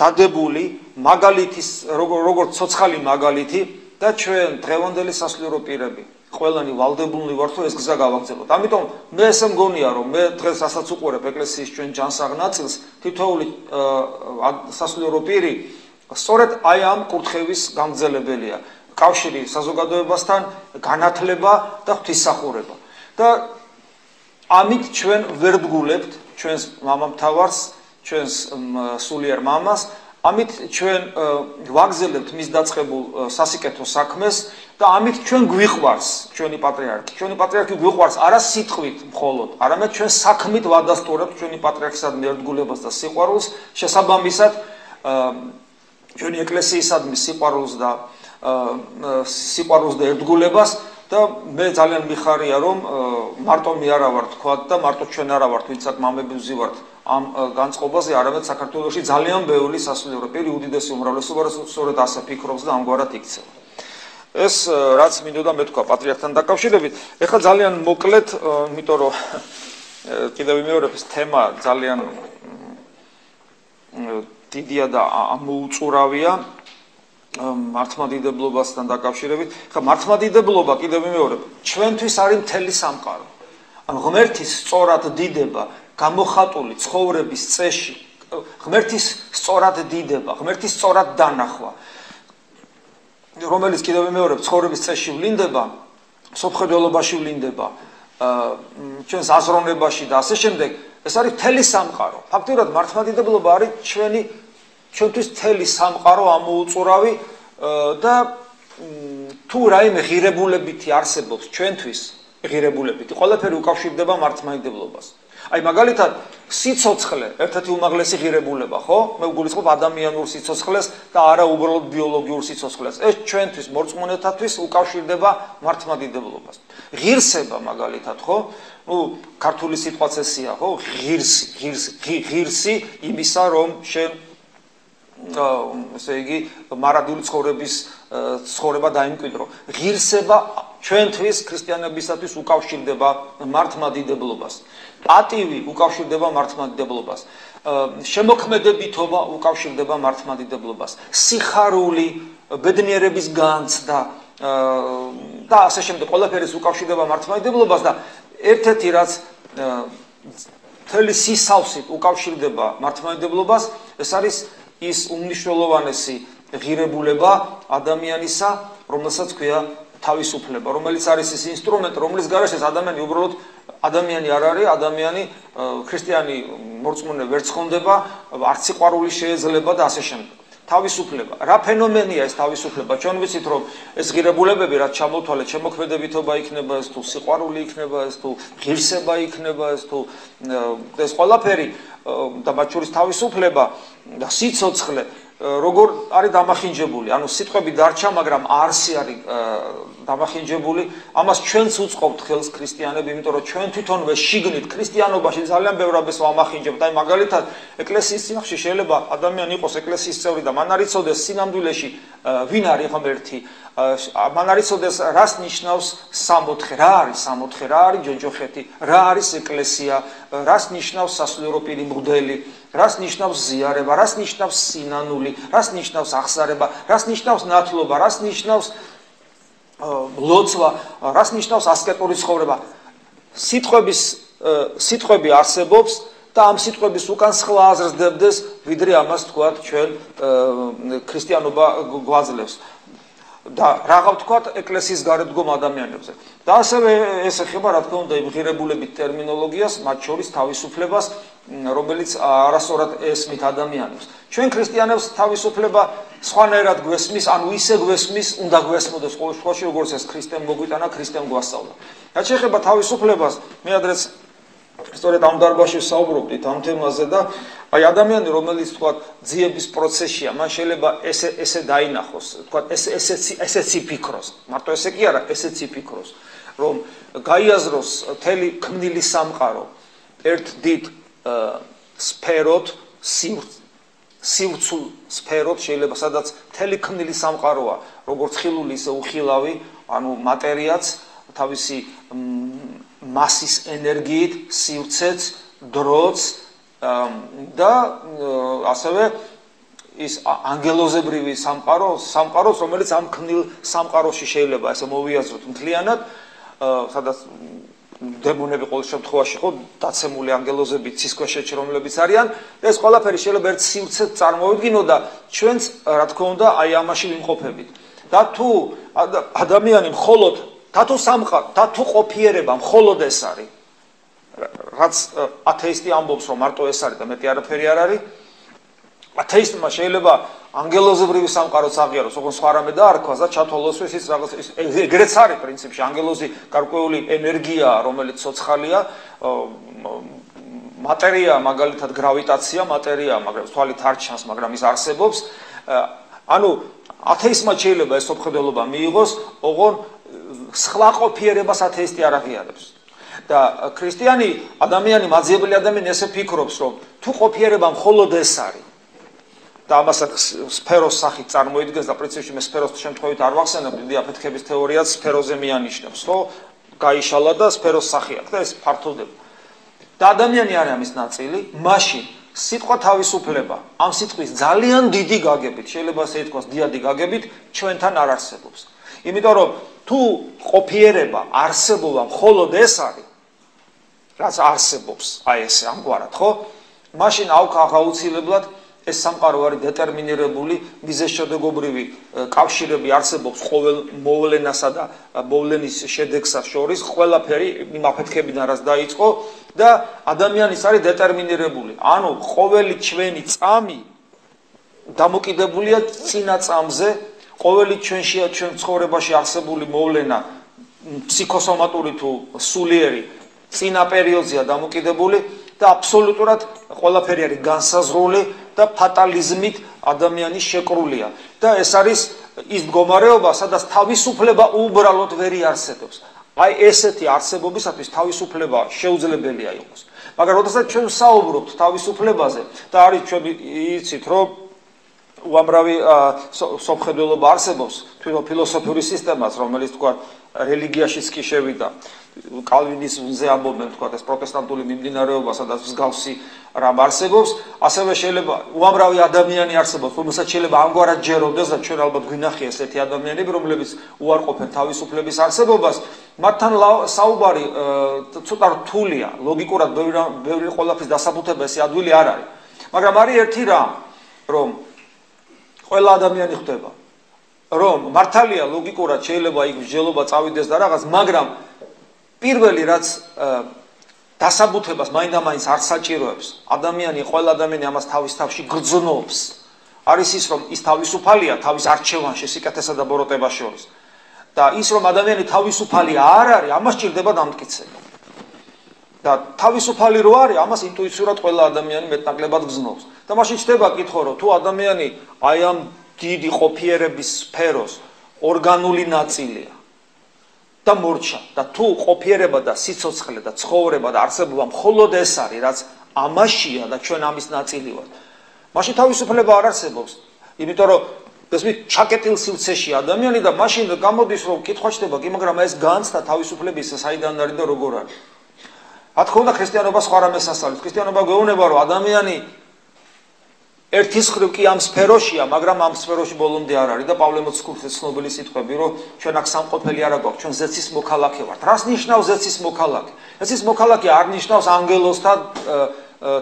დადებული მაგალითის როგორ როგორ ცოცხალი მაგალითი და ჩვენ დღევანდელი სასულიერო პირები ყველანი ვალდებულნი ვართ რომ ეს გზა გავაგზავნოთ. ამიტომ მე ესე მგონია რომ მე დღეს რასაც უყურებ ეკლესიის ჩვენ ჯანსაღ ნაწილს თითოეული სასულიერო პირი სწორედ აი ამ კურთხევის გამგზელებელია. კავშირი საზოგადოებასთან, განათლება და ღვთისმსახურება. და ამით ჩვენ ვერ დგულებთ ჩვენს მამამთავარს, ჩვენს სულიერ მამას ამით ჩვენ ვაგზელებთ მის დაწყებულ სასიკეთო საქმეს და ამით ჩვენ გვიყვარს ჩვენი პატრიარქი. ჩვენი პატრიარქი გვიყვარს არა სიტყვით მხოლოდ, არამედ ჩვენ საქმით ვადასტურებთ ჩვენი პატრიარქისადმი ერთგულებას და სიყვარულს, შესაბამისად ჩვენი ეკლესიისადმი სიყვარულს და სიყვარულს და ერთგულებას და მე ძალიან მიხარია რომ მარტო მე არა ვარ თქვა და მარტო ჩვენ არა ვართ ვინც აქ მამები ვზივართ ამ განწყობაზე არამედ საქართველოსში ძალიან ბევრი სასულიერო პირი უდიდესი უმრავლესობა სწორედ ასე ფიქრობს და ამგვარად იქცევა. ეს რაც მინდოდა მე თქვა პატრიარქთან დაკავშირებით. ეხლა ძალიან მოკლედ იმიტომ რომ კიდევ მეორე ეს თემა ძალიან დიდია და ამოუწურავია მართლმადიდებლობასთან დაკავშირებით. ხა მართლმადიდებლობა კიდევ მეორე ჩვენთვის არის მთელი სამყარო. ან ღმერთის სწორად დიდება გამოხატული ცხოვრების წეში, ღმერთის სწორად დიდება, ღმერთის სწორად დანახვა. რომელიც კიდევ მეორე ცხოვრების წეში ვლინდება, სოფხედველობაში ვლინდება, ჩვენს აზროვნებაში და ასე შემდეგ, ეს არის მთელი სამყარო. ფაქტობრივად მართლმადიდებლობა არის ჩვენი ჩვენთვის თელი სამყარო ამოუწურავი და თუ რაიმე ღირებულებითი არსებობს ჩვენთვის ღირებულებითი ყველაფერი უკავშირდება მართლმადიდებლობას აი მაგალითად სიცოცხლე ერთ-ერთი უმაღლესი ღირებულება, ხო? მე ვგულისხმობ ადამიანურ სიცოცხლეს და არა უბრალოდ ბიოლოგიურ სიცოცხლეს. ეს ჩვენთვის მორწმუნეთათვის უკავშირდება მართლმადიდებლობას. ღირსება მაგალითად, ხო? ну ქართული სიტყვაც ესია ხო ღირსი ღირსი ღირსი იმისა რომ შენ ესე იგი მარადული ცხოვრების ცხოვრება დაიმკვიდრო. ღირსება ჩვენთვის ქრისტიანებისათვის უკავშირდება მართლმადიდებლობას. პატივი უკავშირდება მართლმადიდებლობას. შემოქმედებითობა უკავშირდება მართლმადიდებლობას. სიხარული ბედნიერების განცდა და ასე შემდეგ. ყველაფერი უკავშირდება მართლმადიდებლობას და ერთ-ერთი რაც თელი სისავსით უკავშირდება მართლმადიდებლობას, ეს არის ის უმნიშვნელოვანესი ღირებულება ადამიანისა, რომელსაც ქვია თავისუფლება, რომელიც არის ის ინსტრუმენტი, რომლის გარშეც ადამიანი უბრალოდ ადამიანი არ არის, ადამიანი ქრისტიანი მორწმუნე ვერ ცხონდება, არც სიყვარული შეეძლება და ასე შემდეგ. თავისუფლება. რა ფენომენია ეს თავისუფლება? ჩვენ ვიცით რომ ეს ღირებულებები რაც ჩამოთვალეთ, შემოქმედებითობა იქნება ეს თუ სიყვარული იქნება ეს თუ ღირსება იქნება ეს თუ ეს ყველაფერი და მათ შორის თავისუფლება და სიцоცხლე როგორ არის დამახინჯებული? ანუ სიტყვები დარჩა, მაგრამ არსი არის დამახინჯებული. ამას ჩვენც უწყობთ ხელს ქრისტიანები, იმიტომ რომ ჩვენ თვითონვე შიგნით ქრისტიანობაში ძალიან ბევრაბეს ვამახინჯებთ. აი მაგალითად, ეკლესიის წინახში შეიძლება ადამიანი იყოს ეკლესიის წევრი და მან არ იცოდეს სინამდვილეში ვინ არის ღმერთი. მან არ იცოდეს რას ნიშნავს 64, რა არის 64, რა არის ჯოჯოხეთი, რა არის ეკლესია, რას ნიშნავს სასულიერო პირი მღვდელი. რას ნიშნავს ზიარება, რას ნიშნავს სინანული, რას ნიშნავს აღსარება, რას ნიშნავს ნათლობა, რას ნიშნავს ლოცვა, რას ნიშნავს ასკეტური ცხოვრება. სიტყვების სიტყვები არსებობს და ამ სიტყვების უკან სხვა აზრდებდეს, ვიდრე ამას თქვათ ჩვენ ქრისტიანობა გვაძლევს. და რაღა ვთქვა ეკლესიის გარეთდგომ ადამიანებზე. და ასევე ეს ეხება რა თქმა უნდა იმღირებულებით ტერმინოლოგიას, მათ შორის თავისუფლებას, რომელიც არასწორად ესმით ადამიანებს. ჩვენ ქრისტიანებს თავისუფლება სხვანაირად გვესმის, ანუ ისე გვესმის, უნდა გვესმოდეს ყოველ შემთხვევაში, როგორც ეს ქრისტემ მოგვიტანა, ქრისტემ გვასწავლა. რაც შეეხება თავისუფლებას, მე ადრეს სწორედ ამ დარბაზში საუბრობდით ამ თემაზე და აი ადამიანი რომელიც თქვა ძიების პროცესია მან შეიძლება ესე ესე დაინახოს. თქვა ესე ესე ესეც იფიქროს მარტო ესე კი არა ესეც იფიქროს რომ გაიაზროს თელი ქმნილი სამყარო. ერთ დიდ სფეროთ სივრცულ სფეროთ შეიძლება სადაც თელი ქმნილი სამყაროა როგორც ხილული ისე უხილავი ანუ მატერიაც თავისი მასის ენერგიით სივრცეც დროც და ასევე ის ანგელოზებრივი სამყარო, სამყაროს, რომელიც ამ ქმნილ სამყაროში შეიძლება ესე მოვიაზროთ მთლიანად, სადაც დემონები ყოველ შემთხვევაში ხო დაცემული ანგელოზები ცისქვეშეთში რომლებიც არიან, ეს ყველაფერი შეიძლება ერთ სივრცეთ წარმოვიდგინო და ჩვენც რა თქმა უნდა აი ამაში ვიმყოფებით. და თუ ადამიანი მხოლოდ და თუ სამყარო, და თუ ყოფიერება მხოლოდ ეს არის, რაც ათეისტი ამბობს რომ მარტო ეს არის და მეტი არაფერი არ არის ათეისტმა შეიძლება ანგელოზებრივი სამყაროც აღიაროს ოღონდ სხვა რამე დაარქვას და ჩათვალოს ის რაღაც ეგრეც არის პრინციპში. ანგელოზი გარკვეული ენერგია რომელიც ცოცხალია მატერია მაგალითად გრავიტაცია მატერია მაგრამ თვალით არ ჩანს მაგრამ ის არსებობს. ანუ ათეისტმა შეიძლება ეს ოფხედელობა მიიღოს ოღონდ სხვა ყოფიერებას ათეისტი არ აღიარებს და ქრისტიანი ადამიანი მაძიებელი ადამიანი ესე ფიქრობს რომ თუ ყოფიერება მხოლოდ ეს არის და ამასაც სფეროს სახით წარმოიდგენს და პრინციპში მე სფეროს შემთხვევით არ ვახსენებ დიდი აფეთქების თეორიაც სფეროზე მიანიშნებს ხო? გაიშალა და სფეროს სახი აქვს და ეს ფართოვდება. და ადამიანი არის ამის ნაწილი მაშინ სიტყვა თავისუფლება ამ სიტყვის ძალიან დიდი გაგებით შეიძლება ასე ითქვას დიადი გაგებით ჩვენთან არ არსებობს. იმიტომ რომ თუ ყოფიერება არსებობა მხოლოდ ეს არის რაც არსებობს, აი ესე ამგვარად, ხო? მაშინ აუქ აღაუცილებლად ეს სამყარო არის დეტერმინირებული მიზეშოდეგობრივი კავშირები არსებობს ყოველ მოვლენასა და მოვლენის შედეგსა შორის ყველაფერი იმ აფეთქებიდან რაც დაიწყო და ადამიანის არის დეტერმინირებული ანუ ყოველი ჩვენი წამი დამოკიდებულია წინა წამზე ყოველი ჩვენში ჩვენ ცხოვრებაში არსებული მოვლენა ფსიქოსომატური თუ სულიერი წინა პერიოდზეა დამოკიდებული და აბსოლუტურად ყველაფერი არის განსაზღვრული და ფატალიზმით ადამიანის შეკრულია და ეს არის ის მდგომარეობა, სადაც თავისუფლება უბრალოდ ვერ იარსებობს. აი ესეთი არსებობისათვის თავისუფლება შეუძლებელია იყოს. მაგრამ როდესაც ჩვენ საუბრობთ თავისუფლებაზე და არის ჩვენ იცით რომ უამრავი სოფხედელობა არსებობს თვითონ ფილოსოფიური სისტემას რომელიც თქვა რელიგიაშიც კი შევიდა. კალვინიზმზე ამბობენ თქვა ეს პროტესტანტული მიმდინარეობა სადაც მსგავსი რამ არსებობს. ასევე შეიძლება უამრავი ადამიანი არსებობს რომელსაც შეიძლება ამგვარად ჯეროდეს და ჩვენ ალბათ გვინახია ესეთი ადამიანები რომლებიც უარყოფენ თავისუფლების არსებობას. მათთან საუბარი ცოტა რთულია. ლოგიკურად ბევრი ბევრი ყველაფრის დასაბუთება ესე ადვილი არ არის. მაგრამ არის ერთი რამ რომ ყველა ადამიანი ხვდება. რომ მართალია ლოგიკურად შეიძლება იქ მსჯელობა წავიდეს და რაღაც მაგრამ პირველი რაც დასაბუთებას მაინდა-მაინც არ საჭიროებს ადამიანი ყველა ადამიანი ამას თავის თავში გრძნობს. არის ის რომ ის თავისუფალია თავის არჩევანში სიკეთესა და ბოროტებას შორის. და ის რომ ადამიანი თავისუფალი არ არის ამას ჭირდება დამტკიცება. და თავისუფალი რო არის ამას ინტუიციურად ყველა ადამიანი მეტნაკლებად გრძნობს და მაშინ ჩდება კითხო რომ თუ ადამიანი აი ამ დიდი ყოფიერების სფეროს ორგანული ნაწილია და მორჩა და თუ ყოფიერება და სიცოცხლე და ცხოვრება და არსებობა მხოლოდ ეს არის რაც ამაშია და ჩვენ ამის ნაწილი ვართ მაშინ თავისუფლება არ არსებობს იმიტომ რომ ეს მე ჩაკეტილ სივრცეში ადამიანი და მაშინ გამოდის რომ კითხვა ჩდება კი მაგრამ ეს განცდა თავისუფლების საიდან არის და როგორ არის? რა თქმა უნდა ქრისტიანობა სხვა რამეს ასწავლის ქრისტიანობა გვეუბნება რომ ადამიანი ერთის ხრივ კი ამ სფეროშია, მაგრამ ამ სფეროში ბოლომდე არ არის და პავლე მოციქულის ცნობილი სიტყვები, რომ ჩვენ აქ სამყოფელი არ აქვს, ჩვენ ზეცის მოქალაქე ვართ. რას ნიშნავს ზეცის მოქალაქე? ზეცის მოქალაქე არ ნიშნავს ანგელოსთან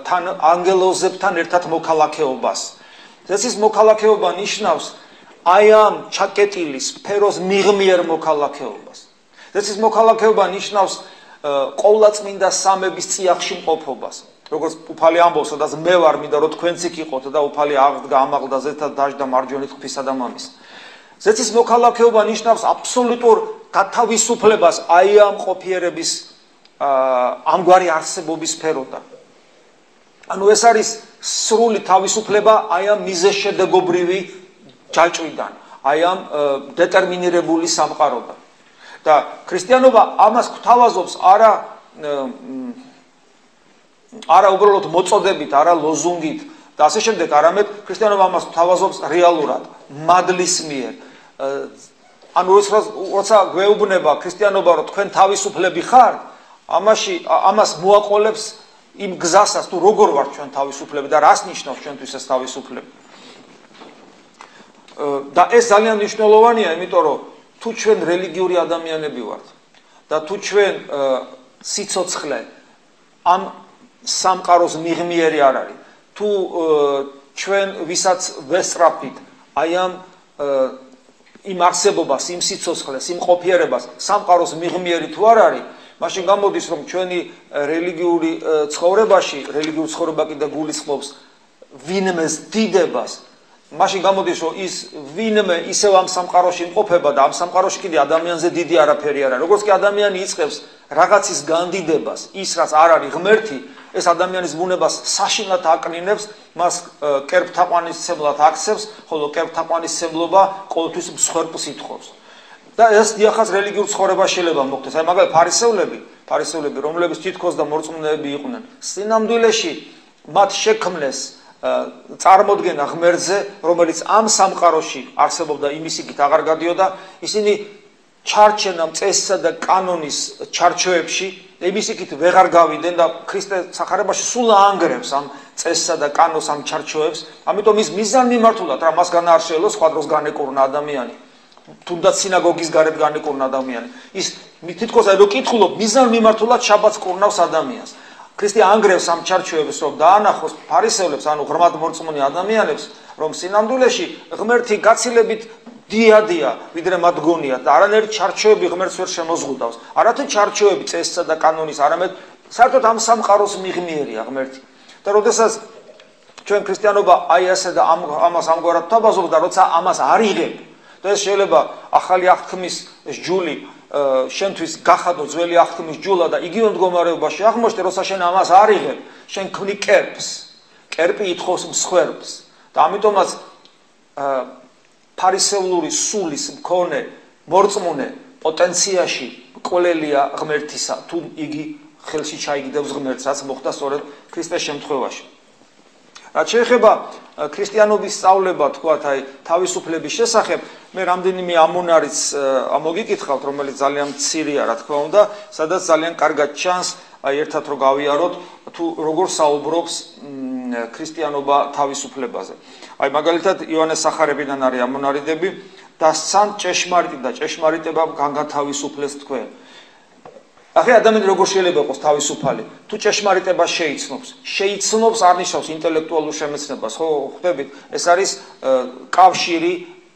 თან ანგელოზებთან ერთად მოქალაქეობას. ზეცის მოქალაქეობა ნიშნავს აი ამ ჩაკეტილი სფეროს მიღმიერ მოქალაქეობას. ზეცის მოქალაქეობა ნიშნავს ყოვლადწმინდა სამების წიაღში მყოფობას. როგორც უფალი ამბობს, სადაც მე ვარ, მინდა რომ თქვენც იქ იყოთ და უფალი აღდგა ამაღლდა ზეთა დაждდა მარჯვენით ღვთისა და მამის. ზეთის მოქალაქეობა ნიშნავს აბსოლუტურ გათავისუფლებას აი ამ ყოფიერების ამგვარი არსებობის სფეროდან. ანუ ეს არის სრული თავისუფლება აი ამ მიზეშედეგობრივი ჯაჭვიდან, აი ამ დეტერმინირებული სამყაროდან. და ქრისტიანობა ამას გვთავაზობს არა არა უბრალოდ მოწოდებით, არა ლოზუნგით და ასე შემდეგ, არამედ ქრისტიანობა ამას თავაზობს რეალურად, მადლის მიერ. ანუ როცა გვეუბნება ქრისტიანობა, რომ თქვენ თავისუფლები ხართ, ამაში ამას მოაყოლებს იმ გზასაც, თუ როგორ ვარ ჩვენ თავისუფლები და რას ნიშნავს ჩვენთვის ეს თავისუფლება. და ეს ძალიან მნიშვნელოვანია, იმიტომ რომ თუ ჩვენ რელიგიური ადამიანები ვართ და თუ ჩვენ სიцоცხლე ამ სამყაროს მიღმიერი არ არის. თუ ჩვენ ვისაც ვესწრაფით აი ამ იმ არსებობას, იმ სიცოცხლეს, იმ ყოფიერებას სამყაროს მიღმიერი თუ არ არის, მაშინ გამოდის რომ ჩვენი რელიგიური ცხოვრებაში, რელიგიური ცხოვრება კიდე გულისხმობს ვინმეს დიდებას. მაშინ გამოდის რომ ის ვინმე ისევ ამ სამყაროში იმყოფება და ამ სამყაროში კიდე ადამიანზე დიდი არაფერი არ არის. როგორც კი ადამიანი იწყებს რაღაცის განდიდებას, ის რაც არ არის ღმერთი, ეს ადამიანის ბუნებას საშინლად აკნინებს, მას კერპთაყვანისმცემლად აქცევს, ხოლო კერპთაყვანისმცემლობა ყოველთვის მსხვერპლს ითხოვს. და ეს დიახაც რელიგიურ ცხოვრებას შეიძლება მოხდეს. აი მაგალითად ფარისევლები, ფარისევლები, რომლებიც თითქოს და მორწმუნეები იყვნენ, სინამდვილეში მათ შექმნეს წარმოდგენა ღმერთზე, რომელიც ამ სამყაროში არსებობდა იმისიქით აღარ გადიოდა, ისინი ჩარჩენამ წესსა და კანონის ჩარჩოებში იმისიქით ვეღარ გავიდნენ და ქრისტე სახარებაში სულ აანგრევს ამ წესსა და კანონს ამ ჩარჩოებს. ამიტომ ის მიზან მიმართულად რა მას განაარჩეულო სხვა დროს განეკურნა ადამიანი. თუნდაც სინაგოგის გარეთ განეკურნა ადამიანი. ის თითქოს აი რო კითხულობ მიზან მიმართულად შაბათს კურნავს ადამიანს. ქრისტე აანგრევს ამ ჩარჩოებს რომ დაანახოს ფარისევლებს ანუ ღრმად მორწმუნე ადამიანებს რომ სინამდვილეში ღმერთი გაცილებით დიადია, ვიდრე მათ გონია და არანაირი ჩარჩოები ღმერთს ვერ შემოზღუდავს. არათუ ჩარჩოები წესსა და კანონის, არამედ საერთოდ ამ სამყაროს მიღმიერია ღმერთი. და როდესაც ჩვენ ქრისტიანობა აი ასე და ამ ამას ამგვარად თავაზობს და როცა ამას არიღებ და ეს შეიძლება ახალი აღთქმის ჯული შენთვის გახადო ძველი აღთქმის ჯულა და იგივე მდგომარეობაში აღმოჩნდე, როცა შენ ამას არიღებ, შენ ქმნი კერპს. კერპი ითხოვს მსხვერპლს. და ამიტომაც ფარისეულური სულის მქონე მორწმუნე პოტენციაში კოლელია ღმერთისა, თუ იგი ხელში ჩაიგდებს ღმერთს, რაც მოხდა სწორედ ქრისტეს შემთხვევაში. რაც შეეხება ქრისტიანობის სწავლება, თქვათ, აი, თავისუფლების შესახებ, მე რამდენიმე ამონარიც ამოგიკითხავთ, რომელიც ძალიან მცირეა, რა თქმა უნდა, სადაც ძალიან კარგად ჩანს, აი, ერთად რო გავიაროთ, თუ როგორ საუბრობს ქრისტიანობა თავისუფლებაზე. აი, მაგალითად, იოანეს სახარებიდან არის ამონარიდები და სან ჭეშმარიტი და ჭეშმარიტება განგათავისუფლეს თქვენ. ახლა ადამიანი როგორ შეიძლება იყოს თავისუფალი? თუ ჭეშმარიტება შეიცნობს, შეიცნობს არნიშნავს ინტელექტუალურ შემეცნებას, ხო, ხვდებით? ეს არის კავშირი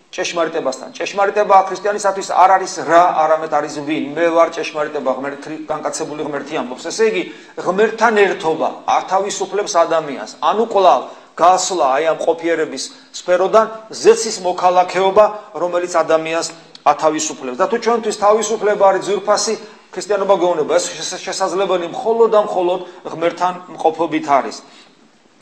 ჭეშმარიტებასთან. ჭეშმარიტება ქრისტიანისათვის არ არის რა, არამედ არის ვინ? მე ვარ ჭეშმარიტება, ღმერთი განკაცებული ღმერთი ამბობს. ესე იგი, ღმერთთან ერთობა ართავისუფლებს ადამიანს. ანუ კვლავ გასვლა აი ამ ყოფიერების სფეროდან ზეცის მოქალაქეობა, რომელიც ადამიანს ათავისუფლებს. და თუ ჩვენთვის თავისუფლება არის ძვირფასი, ქრისტიანობა გეუბნება ეს შესაძლებელი მხოლოდ და მხოლოდ ღმერთთან მყოფობით არის.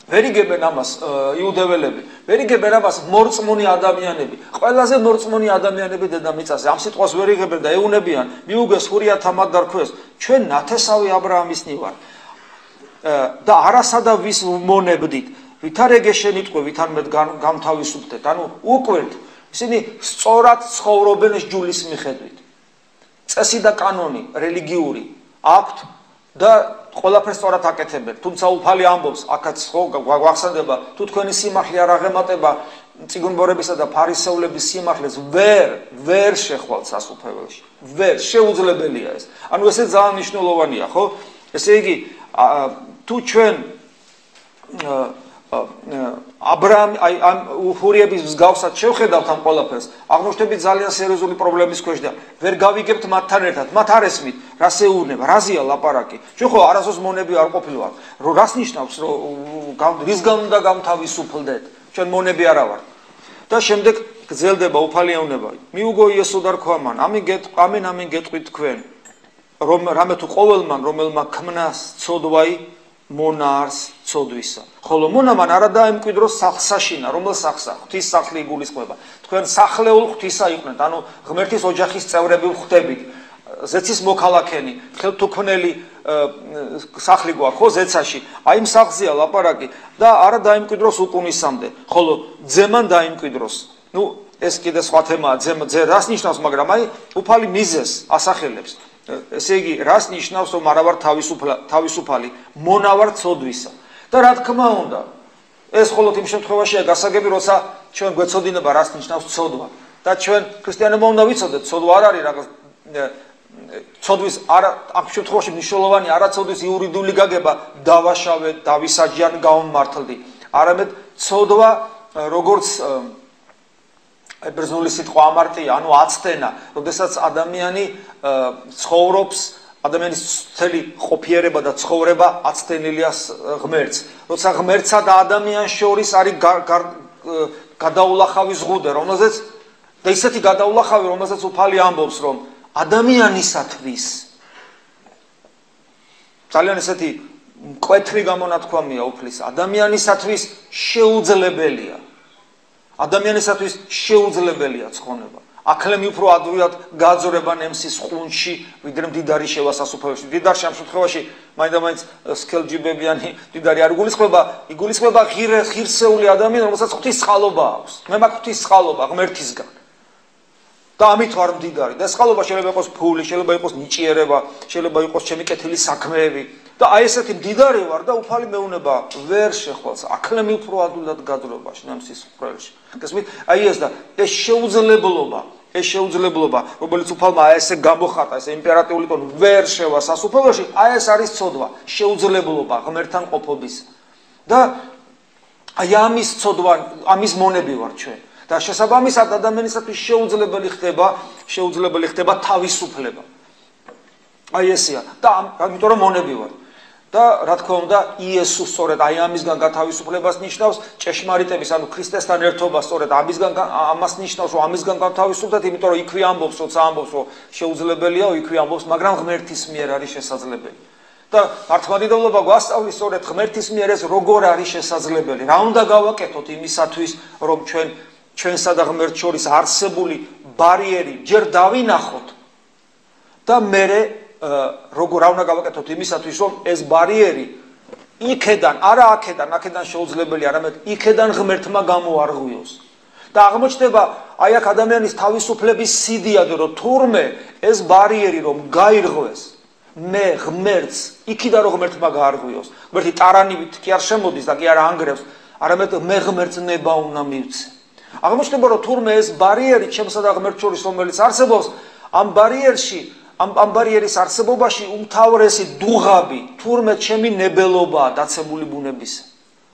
ვერიგებენ ამას იუდეველები, ვერიგებენ ამას მორწმუნე ადამიანები. ყველაზე მორწმუნე ადამიანები დედამიწაზე ამ სიტყვას ვერიგებენ და ეუნებიან, მიუგეს ხურია თამადარქვეს, ჩვენ ნათესავი ა ブラ ამის ნივარ. და არასადა ვის მონებდით, ვითარეგე შენიტყვე, ვითარ მე გამთავისუფლდეთ. ანუ უკვეთ ისინი სწორად ცხოვრობენ ჯულის მიხედვით. წესი და კანონი რელიგიური აქვთ და ყველაფერს სწორად აკეთებენ. თუმცა უფალი ამბობს, აქაც ხო გვახსენდება, თუ თქვენი სიმართლე არ აღემატება ციგუნბორებისა და ფარისეულების სიმართლეს, ვერ ვერ შეხვალთ სასუფეველში. ვერ შეუძლებელია ეს. ანუ ესე ძალიან მნიშვნელოვანია, ხო? ესე იგი, თუ ჩვენ ა ブラ ამ აი ამ უხურიების მსგავსად შევხედავთ ამ ყველაფერს, აღმოჩნდებით ძალიან სერიოზული პრობლემის ქვეშ და ვერ გავიგებთ მათთან ერთად. მათ არ ესმით, რას ეუბნება, რაზეა ლაპარაკი. ჩვენ ხო არასოს მონები არ ყოფილვართ. რო რას ნიშნავს, რომ რის გამო და გამთავისუფლდეთ? ჩვენ მონები არა ვართ. და შემდეგ გძელდება უფალიანობა. მიუგო იესო და რქვამან, ამინ გეტყვ, ამინ ამინ გეტყვით თქვენ. რომ რამე თუ ყოველმან რომელმა ქმნას ცოდვაი მონარს ცოდვისა. ხოლო მონამან არა დაემკვიდროს სახსაშინა, რომელ სახსა? ღვთის სახლი იგულისხმება. თქვენ სახლეულ ღვთისა იყვნეთ, ანუ ღმერთის ოჯახის წევრები ხდებით. ზეცის მოქალაქენი, ხელთუქმნელი სახლი გვაქვს ხო ზეცაში. აი იმ სახლზეა ლაპარაკი და არა დაემკვიდროს უკუნისამდე, ხოლო ძემან დაემკვიდროს. ნუ ეს კიდე სხვა თემაა, ძემ ძე რას ნიშნავს, მაგრამ აი უფალი მიზეს ასახელებს. ესე იგი, რას ნიშნავს, რომ არა ვარ თავისუფალი, თავისუფალი, მონავარ ცოდვისა. და რა თქმა უნდა, ეს მხოლოდ იმ შემთხვევაშია გასაგები, როცა ჩვენ გვეცოდინება რას ნიშნავს ცოდვა. და ჩვენ ქრისტიანებმა უნდა ვიცოდეთ, ცოდვა არ არის რაღაც ცოდვის არა ამ შემთხვევაში მნიშვნელოვანი არაცოდვის იურიდიული გაგება დავაშავე, დავისაჯიან, გავმართლდი. არამედ ცოდვა როგორც აი ბერძნული სიტყვა ამარტია, ანუ აცდენა, როდესაც ადამიანი ცხოვრობს, ადამიანის მთელი ყოფიერება და ცხოვრება აცდენილია ღმერთს. როცა ღმერთსა და ადამიანს შორის არის გადაულახავი ზღუდე, რომელზეც და ისეთი გადაულახავი, რომელზეც უფალი ამბობს, რომ ადამიანისათვის ძალიან ესეთი მკვეთრი გამონათქვამია უფლის ადამიანისათვის შეუძლებელია ადამიანისათვის შეუძლებელია ცხონება. აკლემი უფრო ადვილად გაძორება ნემსის ხუნში, ვიდრე მდიდარი შევასასუფრებში. მდიდარში ამ შემთხვევაში მაინდა-მაინც სკელჯიბებიანი მდიდარი არ იგულისხმება, იგულისხმება ღირე ღირსეული ადამიანი, რომელსაც ღვთის წყალობა აქვს. მე მაქვს ღვთის წყალობა ღმერთისგან. და ამით ვარ მდიდარი. და წყალობა შეიძლება იყოს ფული, შეიძლება იყოს ნიჭიერება, შეიძლება იყოს ჩემი კეთილი საქმეები, და აი ესეთი მდიდარი ვარ და უფალი მეუნება ვერ შეხვალს აკლემი უფრო ადვილად გადრობაში ნამსის ხრელში. გასმით აი ეს და ეს შეუძლებლობა ეს შეუძლებლობა რომელიც უფალმა აი ესე გამოხატა ეს იმპერატიული ტონ ვერ შევა სასუფეველში აი ეს არის ცოდვა შეუძლებლობა ღმერთთან ყოფობის. და აი ამის ცოდვა ამის მონები ვარ ჩვენ. და შესაბამისად ადამიანისათვის შეუძლებელი ხდება შეუძლებელი ხდება თავისუფლება. აი ესეა. და ამიტომ რომ მონები ვარ და რა თქმა უნდა იესოს სწორედ აი ამისგან გათავისუფლებას ნიშნავს ჭეშმარიტების ანუ ქრისტესთან ერთობას სწორედ ამისგან ამას ნიშნავს რომ ამისგან გათავისუფლდეთ იმიტომ რომ იქვე ამბობს როცა ამბობს რომ შეუძლებელია იქვე ამბობს მაგრამ ღმერთის მიერ არის შესაძლებელი. და მართლმადიდებლობა გვასწავლის სწორედ ღმერთის მიერ ეს როგორ არის შესაძლებელი. რა უნდა გავაკეთოთ იმისათვის რომ ჩვენ ჩვენსა და ღმერთს შორის არსებული ბარიერი ჯერ დავინახოთ? და მე როგორ რა უნდა გავაკეთოთ იმისათვის რომ ეს ბარიერი იქედან არა აქედან აქედან შეუძლებელი არამედ იქედან ღმერთმა გამოარღვიოს. და აღმოჩნდება აი აქ ადამიანის თავისუფლების სიდიადე რომ თურმე ეს ბარიერი რომ გაირღვეს მე ღმერთს იქიდან რომ ღმერთმა გაარღვიოს. ღმერთი ტარანივით კი არ შემოდის და კი არ ანგრევს არამედ მე ღმერთს ნება უნდა მივცე. აღმოჩნდება რომ თურმე ეს ბარიერი ჩემსა და ღმერთს შორის რომელიც არსებობს ამ ბარიერში ამ ამბარიერის არსებობაში უმთავრესი დუღაბი თურმე ჩემი ნებელობაა დაცემული ბუნების.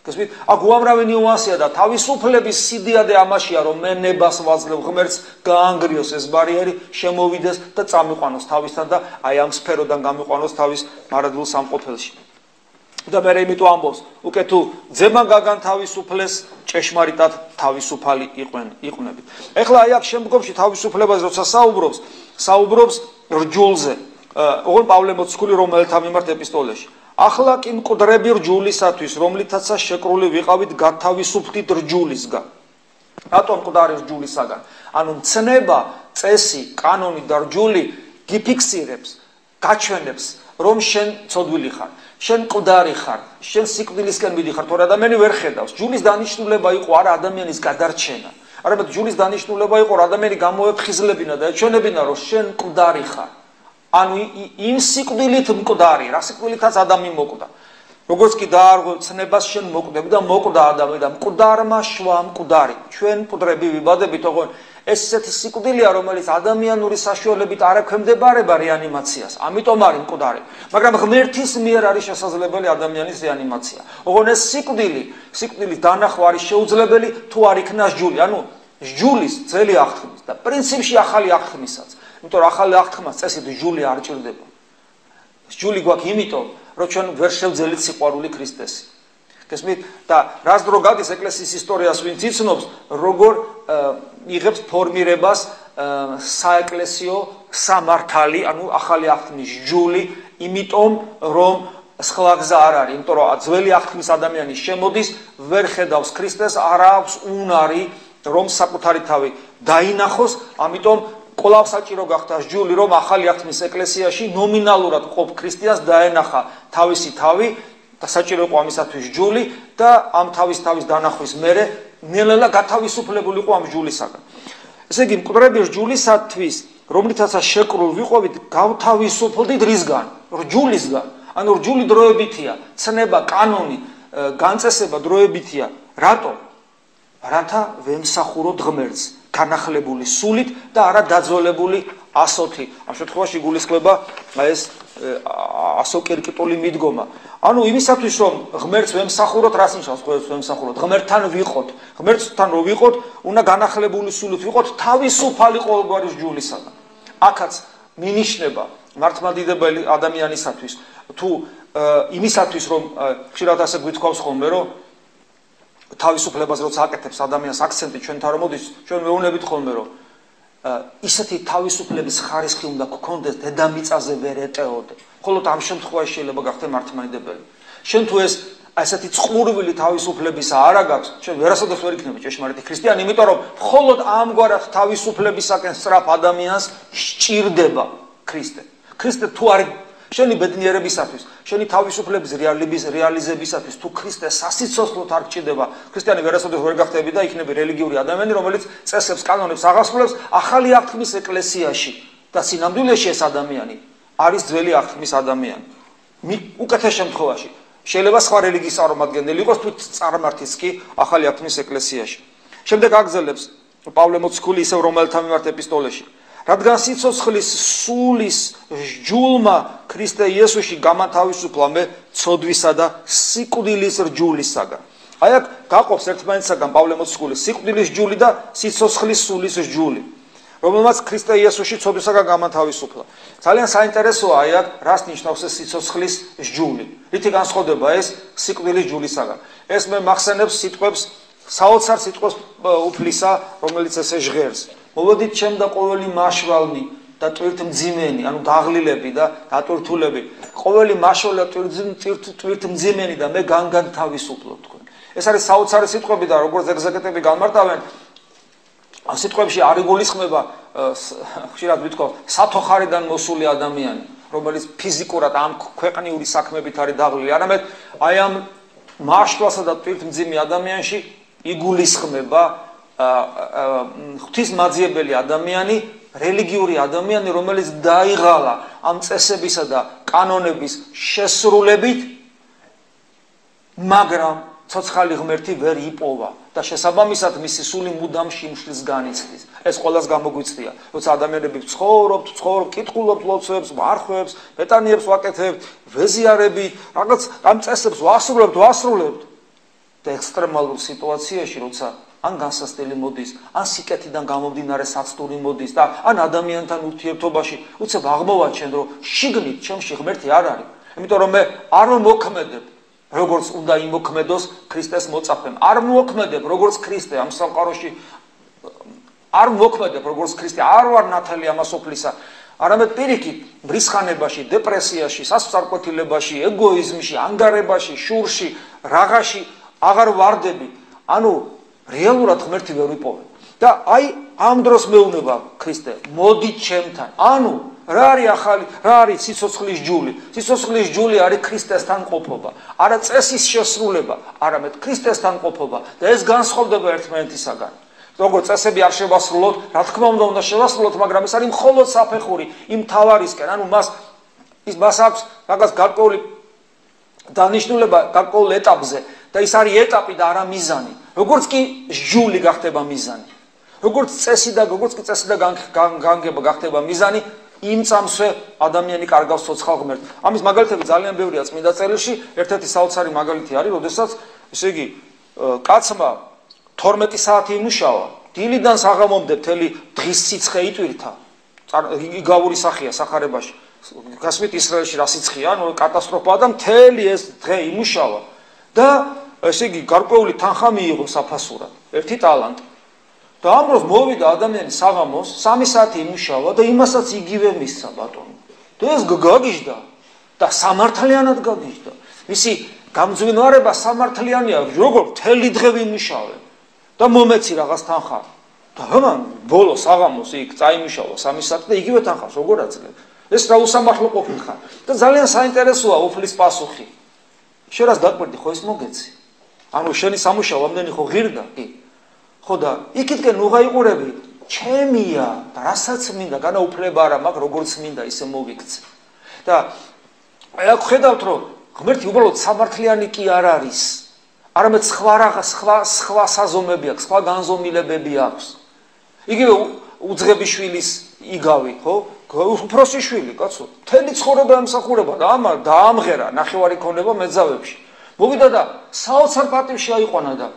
გასვით, აქ უამრავი ნიუანსია და თავისუფლების სიდიადე ამაშია, რომ მე ნებას ვაძლევ ღმერთს გაანგრიოს ეს ბარიერი, შემოვიდეს და წამიყვანოს თავისთან და აი ამ სფეროდან გამიყვანოს თავის მარადულ სამყოფელში. და მე იმითო ამბობს, უკეთ თუ ძემან გაგან თავისუფლეს ჭეშმარიტად თავისუფალი იყვენ, იყვნები. ეხლა აი აქ შემდგომში თავისუფლებაზე როცა საუბრობს, საუბრობს რჯულზე. ოღონ პავლე მოციქული რომელთა მიმართ ეპისტოლეში. ახლა კი მკვდრები რჯულისათვის, რომლითაცაც შეკრული ვიყავით გათავისუფლდით რჯულისგან. რატომ მკვდარი რჯულისაგან? ანუ მცნება, წესი, კანონი და რჯული გიფიქსირებს, გაჩვენებს, რომ შენ ცოდვილი ხარ, შენ მკვდარი ხარ, შენ სიკვდილისკენ მიდიხარ, თორე ადამიანი ვერ ხედავს. ჯულის დანიშნულება იყო არა ადამიანის გადარჩენა. არამედ ჯულის დანიშნულება იყო რომ ადამიანი გამოეფხიზლებინა და ეჩვენებინა რომ შენ მკვდარი ხარ. ანუ იმ სიკვდილით მკვდარი, რა სიკვდილითაც ადამიანი მოკვდა. როგორც კი დაარღვევ ცნებას შენ მოკვდები და მოკვდა ადამიანი და მკვდარმა შვა მკვდარი. ჩვენ მკვდრები ვიბადებით, ოღონ ეს ესეთი სიკვდილია, რომელიც ადამიანური საშუალებით არ ექვემდებარება რეანიმაციას. ამიტომ არის მკვდარი. მაგრამ ღმერთის მიერ არის შესაძლებელი ადამიანის რეანიმაცია. ოღონ ეს სიკვდილი, სიკვდილის დანახვა არის შეუძლებელი თუ არ იქნას ჯული. ანუ ჯულის ძელი აღთქმის და პრინციპში ახალი აღთქმისაც. იმიტომ რომ ახალი აღთქმას წესით ჯული არ ჭირდება. ჯული გვაქვს იმიტომ, რომ ჩვენ ვერ შევძელით სიყვარული ქრისტესი. გესმით? და რას დრო გადის ეკლესიის ისტორიას ვინც იცნობს, როგორ იღებს ფორმირებას საეკლესიო სამართალი, ანუ ახალი აღთქმის ჯული, იმიტომ რომ სხვა გზა არ არის, იმიტომ რომ ძველი აღთქმის ადამიანი შემოდის, ვერ ხედავს ქრისტეს, არ აქვს უნარი, რომ საკუთარი თავი დაინახოს, ამიტომ კვლავ საჭირო გახდა ჯული, რომ ახალი აღთქმის ეკლესიაში ნომინალურად ყოფ ქრისტიანს დაენახა თავისი თავი და საჭირო იყო ამისათვის ჯული და ამ თავის თავის დანახვის მერე ნელ-ნელა გათავისუფლებული იყო ამ ჯულისაგან. ესე იგი, მკვდრების ჯულისათვის, რომლითაცაც შეკრულ ვიყვებით, გავთავისუფლდით რისგან? რჯულისგან. ანუ რჯული დროებითია, ცნება, კანონი, განწესება დროებითია. რატო? რათა ვემსახუროთ ღმერთს, განახლებული სულით და არა დაძოლებული ასოთი. ამ შემთხვევაში გულისხმება ეს ასოკერკიტული მიდგომა. ანუ იმისათვის რომ ღმერთს ვემსახუროთ, რას ნიშნავს ღმერთს ვემსახუროთ? ღმერთთან ვიყოთ. ღმერთთან რო ვიყოთ, უნდა განახლებული სულით ვიყოთ თავისუფალი ყოველგვარი ჯულისაგან. აქაც მინიშნება მართლმადიდებელი ადამიანისათვის თუ იმისათვის რომ ხშირად ასე გვითხოვს ხოლმე რომ თავისუფლებას როცა აკეთებს ადამიანს აქცენტი ჩვენთან რომ მოდის ჩვენ მეუბნებით ხოლმე რომ ისეთი თავისუფლების ხარისხი უნდა გქონდეს დედამიწაზე ვერ ეტეოდე. მხოლოდ ამ შემთხვევაში შეიძლება გახდე მართლმადიდებელი. შენ თუ ეს ასეთი წყურვილი თავისუფლებისა არ აგაქვს, შენ ვერასოდეს ვერ იქნები ჭეშმარიტი ქრისტიანი, იმიტომ რომ მხოლოდ ამგვარად თავისუფლებისაკენ სწრაფ ადამიანს სჭირდება ქრისტე. ქრისტე თუ არ შენი ბედნიერებისათვის, შენი თავისუფლების რეალების რეალიზებისათვის თუ ქრისტე სასიცოცხლოდ არ გჭირდება, ქრისტიანი ვერასოდეს ვერ გახდები და იქნები რელიგიური ადამიანი, რომელიც წესებს, კანონებს აღასრულებს ახალი აღთქმის ეკლესიაში და სინამდვილეში ეს ადამიანი არის ძველი აღთქმის ადამიანი. უკეთეს შემთხვევაში შეიძლება სხვა რელიგიის წარმომადგენელი იყოს თუ წარმართის კი ახალი აღთქმის ეკლესიაში. შემდეგ აგზელებს პავლე მოციქული ისევ რომელთა მიმართ ეპისტოლეში რადგან სიცოცხლის სულის ჯულმა ქრისტე იესოში გამათავისუფლა მე ცოდვისა და სიკვდილის რჯულისაგან. აი აქ გაყოფს ერთმანეთსაგან პავლე მოციქული სიკვდილის ჯული და სიცოცხლის სულის ჯული. რომელმაც ქრისტე იესოში ცოდვისაგან გამათავისუფლა. ძალიან საინტერესოა აი აქ რას ნიშნავს ეს სიცოცხლის ჯული. რითი განსხვავდება ეს სიკვდილის ჯულისაგან? ეს მე მახსენებს სიტყვებს საოცარ სიტყვებს უფლისა, რომელიც ესე ჟღერს. მოვედით ჩემ და ყოველი მაშვალნი და ტვირთმძიმენი, ანუ დაღლილები და დატვირთულები. ყოველი მაშვალ და ტვირთმძიმენი და მე განგან თავისუფლობ თქვენ. ეს არის საოცარი სიტყვები და როგორც ეგზეგეტები გამარტავენ ამ სიტყვებში არ იგულისხმება ხშირად ვიტყო სათოხარიდან მოსული ადამიანი რომელიც ფიზიკურად ამ ქვეყნიური საქმებით არის დაღლილი არამედ აი ამ მარშვალსა და პირთმძიმე ადამიანში იგულისხმება ღვთისმაძიებელი ადამიანი რელიგიური ადამიანი რომელიც დაიღალა ამ წესებისა და კანონების შესრულებით მაგრამ ცოცხალი ღმერთი ვერ იპოვა და შესაბამისად მისი სული მუდამ შიმშილს განიცდის. ეს ყოველას გამოგვიცდია, როცა ადამიანები ცხოვრობთ, ცხოვრობ, კითხულობთ ლოცვებს, მარხვებს, მეტანიებს ვაკეთებთ, ვეზიარები, რაღაც ამ წესებს ვასრულებთ, ვასრულებთ. და ექსტრემალურ სიტუაციაში, როცა ან განსასწრელი მოდის, ან სიკეთიდან გამომდინარე საცდური მოდის და ან ადამიანთან ურთიერთობაში, უცებ აღმოვაჩენ, რომ შიგნით ჩემში ღმერთი არ არის. იმიტომ რომ მე არ მოქმედებ როგორც უნდა იმოქმედოს ქრისტეს მოწაფემ. არ მოქმედებ როგორც ქრისტე ამ სამყაროში. არ მოქმედებ როგორც ქრისტე. არ ვარ ნათელი ამასოფლისა. არამედ პირიქით, ბრისხანებაში, დეპრესიაში, სასწარკვეთილებაში, ეგოიზმში, ანგარებაში, შურში, რაღაცში აღარ ვარდები. ანუ რეალურად ღმერთი ვერ ვიპოვე. და აი ამ დროს მეუნება ქრისტე, მოდი ჩემთან. ანუ რა არის ახალი რა არის სიცოცხლის ჯული სიცოცხლის ჯული არის ქრისტესთან ყოფობა არა წესის შესრულება არამედ ქრისტესთან ყოფობა და ეს განსხვავდება ერთმანეთისაგან როგორც წესები არ შევასრულოთ რა თქმა უნდა უნდა შევასრულოთ მაგრამ ეს არის მხოლოდ საფეხური იმ თავარისკენ ანუ მას ის მას აქვს რაღაც გარკვეული დანიშნულება გარკვეულ ეტაპზე და ის არის ეტაპი და არა მიზანი როგორც კი ჯული გახდება მიზანი როგორც წესი და როგორც კი წესი და განგება გახდება მიზანი იმ წამსვე ადამიანი კარგავს ცოცხალ ღმერთს. ამის მაგალითები ძალიან ბევრია წმინდა წერილში. ერთ-ერთი საოცარი მაგალითი არის, როდესაც ესე იგი კაცმა 12 საათი იმუშავა, დილიდან საღამომდე მთელი დღის სიცხე იტვირთა. იგავური სახეა სახარებაში. გასმით ისრაელში რა სიცხეა, ნუ კატასტროფაა და მთელი ეს დღე იმუშავა და ესე იგი გარკვეული თანხა მიიღო საფასურად. ერთი ტალანტი. და ამ დროს მოვიდა ადამიანი საღამოს 3 საათი იმუშავა და იმასაც იგივე მისცა ბატონო. და ეს გაგიჟდა და სამართლიანად გაგიჟდა. მისი გამძვინვარება სამართლიანია, როგორ თელი დღე ვიმუშავე და მომეცი რაღაც თანხა. და მან ბოლო საღამოს იქ წაიმუშავა 3 საათი და იგივე თანხას როგორ აძლევ? ეს რა უსამართლო ყოფილხარ. და ძალიან საინტერესოა უფლის პასუხი. შენ რას დაკვირდი ხო ეს მოგეცი? ანუ შენი სამუშაო ამდენი ხო ღირდა? კი. ხო და იქითკენ უღაიყურები ჩემია და რასაც მინდა განაუფლება არა მაგ როგორც მინდა ისე მოვიქცე. და აქ ხედავთ რომ ღმერთი უბრალოდ სამართლიანი კი არ არის. არამედ სხვა რაღაც სხვა სხვა საზომები აქვს სხვა განზომილებები აქვს. იგივე უძღებიშვილის იგავი ხო? უფროსი შვილი კაცო. თელი ცხოვრება ამსახურება და ამა დაამღერა ნახევარი ქონება მეძავებში მოვიდა და საოცარ პატივში აიყვანა და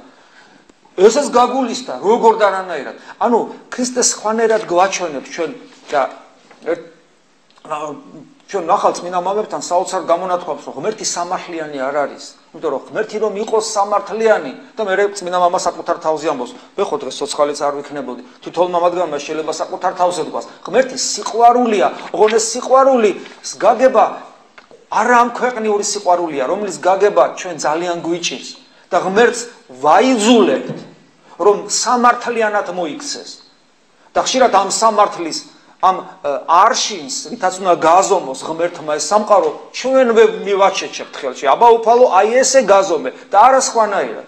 ესეც გაგულისდა როგორ და რანაირად ანუ ქრისტეს ხვანერად გვაჩვენებს ჩვენ და ჩვენ ნახალ წმინდა მამებთან საოცარ გამონათქვამს რომ ღმერთი სამართლიანი არ არის. იმიტომ რომ ღმერთი რომ იყოს სამართლიანი და მე წმინდა მამა საკუთარ თავზე ამბობს მე ხო დღეს სოცხალიც არ ვიქნებოდი. თვითონ მამადგანმა შეიძლება საკუთარ თავზე თქვას ღმერთი სიყვარულია ოღონდ ეს სიყვარული გაგება არა ამ ქვეყნიური სიყვარულია რომლის გაგება ჩვენ ძალიან გვიჭირს და ღმერთს ვაიძულებთ რომ სამართლიანად მოიქცეს. და ხშირად ამ სამართლის ამ არშინს ვითაც უნდა გაზომოს ღმერთმა ეს სამყარო ჩვენ მივაჩეჩებთ ხელში. აბა უფალო აი ესე გაზომე და არა სხვანაირად.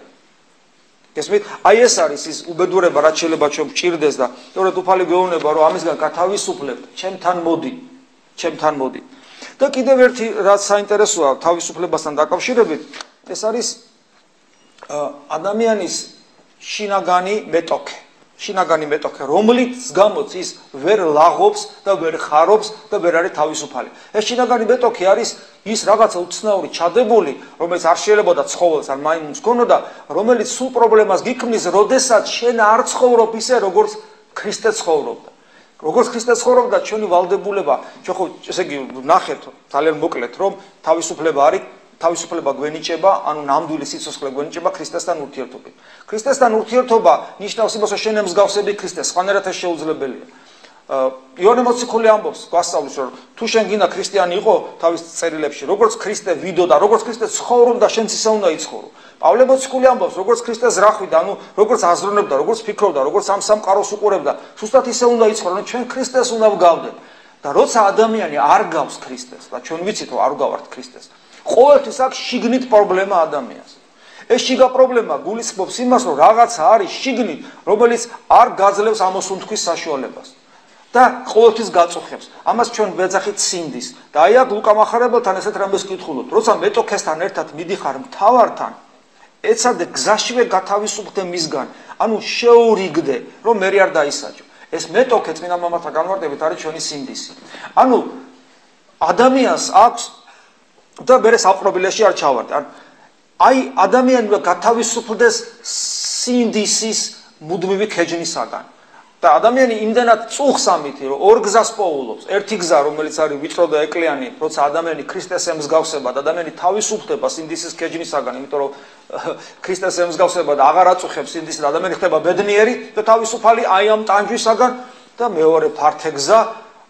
გესმით? აი ეს არის ის უბედურება რაც შეიძლება ჩვენ გჭირდეს და თორედ უფალი გეუბნება რომ ამისგან გათავისუფლებთ ჩემთან მოდი ჩემთან მოდი და კიდევ ერთი რაც საინტერესოა თავისუფლებასთან დაკავშირებით ეს არის ადამიანის შინაგანი მეტოქე. შინაგანი მეტოქე რომლიც გამოც ის ვერ ლაღობს და ვერ ხარობს და ვერ არის თავისუფალი. ეს შინაგანი მეტოქე არის ის რაღაცა უცნაური ჩადებული რომელიც არ შეიძლება ცხოველს არ მაიმუნს გქონოდა რომელიც სულ პრობლემას გიქმნის როდესაც შენ არ ცხოვრობ ისე როგორც ქრისტე ცხოვრობდა როგორც ქრისტე ცხოვრობდა ჩვენი ვალდებულება, ჩვენ ხო ესე იგი ნახეთ ძალიან მოკლედ რომ თავისუფლება არის თავისუფლება გვენიჭება, ანუ ნამდვილი სიცოცხლე გვენიჭება ქრისტესთან ურთიერთობით. ქრისტესთან ურთიერთობა ნიშნავს იმას, რომ შენ მსგავსები ქრისტეს, სხვანაირად შეუძლებელია. იონე მოციქული ამბობს, გვასწავლის, რომ თუ შენ გინდა ქრისტიანი იყო თავის წერილებში, როგორც ქრისტე ვიდო და როგორც ქრისტე ცხოვრობდა, შენც ისე უნდა იცხოვრო. პავლე მოციქული ამბობს, როგორც ქრისტეს რახვიდა, ანუ როგორც აზროვნებდა, როგორც ფიქრობდა, როგორც ამ სამყაროს უყურებდა, სუსტად ისე უნდა იცხოვრო, რომ ჩვენ ქრისტეს უნდა ვგავდეთ. და როცა ადამიანი არ გავს ქრისტეს, და ჩვენ ვიცით, რომ არ ვგავართ ქრისტეს, ყოველთვის აქვს შიგნით პრობლემა ადამიანს. ეს შიგა პრობლემა გულისხმობს იმას, რომ რაღაცა არის შიგნით, რომელიც არ გაძლევს ამოსუნთქვის საშუალებას. და ყოველთვის გაწუხებს. ამას ჩვენ ვეძახით სინდის. და აი აქ ლუკა מחარებელთან ესეთ რამეს კითხულობ. როცა მეტოქესთან ერთად მიდიხარ მთავართან, ეცადე გზაშივე გათავისუფლდე მისგან. ანუ შეურიგდე, რომ მე არ დაისაჯო. ეს მეტოქე წინა მამათა განმარტებით არის ჩვენი სინდისი. ანუ ადამიანს აქვს და მე საპრობილეში არ ჩავარდე. ან აი ადამიანი გათავისუფლდეს სინდისის მუდმივი ქეჯნისაგან. და ადამიანი იმდანაც წუხს ამითი, რომ ორ გზას პოულობს. ერთი გზა, რომელიც არის ვიწრო და ეკლიანი, როცა ადამიანი ქრისტეს ემსგავსება და ადამიანი თავისუფლდება სინდისის ქეჯნისაგან, იმიტომ რომ ქრისტეს ემსგავსება და აღარ აწუხებს სინდისს და ადამიანი ხდება ბედნიერი და თავისუფალი აი ამ ტანჯვისაგან და მეორე ფართე გზა,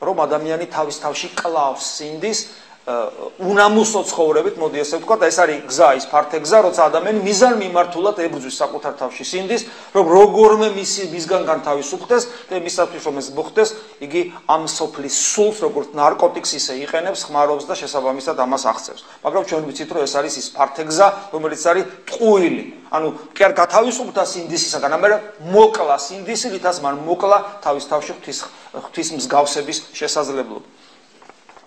რომ ადამიანი თავის თავში კლავს სინდისს უნამუსო ცხოვრებით, მოდი ესე ვთქვა, და ეს არის გზა, ის ფართე გზა, როცა ადამიანი მიზან მიმართულად ებრძვის საკუთარ თავში სინდის, რომ როგორმე მისი მისგან განთავისუფლდეს და მისათვის რომ ეს მოხდეს, იგი ამ სოფლის სულს როგორც ნარკოტიკს ისე იყენებს, ხმარობს და შესაბამისად ამას აღწევს. მაგრამ ჩვენ ვიცით, რომ ეს არის ის ფართე გზა, რომელიც არის ტყუილი. ანუ კი არ გათავისუფლდა სინდისისაგან, ამერე მოკლა სინდისი, რითაც მან მოკლა თავის თავში ღვთის ღვთის მსგავსების შესაძლებლობა.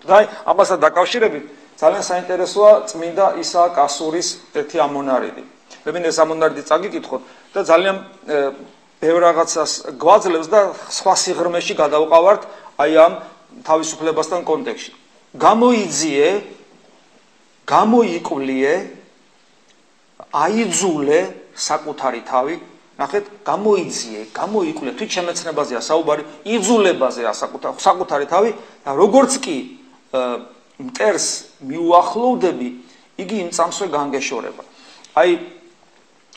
და ამასთან დაკავშირებით ძალიან საინტერესოა წმინდა ისააკ ასურის ერთი ამონარიდი. მე მინდა ეს ამონარიდი წაგიკითხოთ და ძალიან ბევრ რაღაცას გვაძლევს და სხვა სიღრმეში გადავყავართ აი ამ თავისუფლებასთან კონტექსში. გამოიძიე, გამოიკვლიე, აიძულე საკუთარი თავი ნახეთ, გამოიძიე, გამოიკვლიე, თვით შემეცნებაზეა საუბარი, იძულებაზეა საკუთარი თავი და როგორც კი მტერს მიუახლოვდები, იგი იმ წამსვე განგეშორება. აი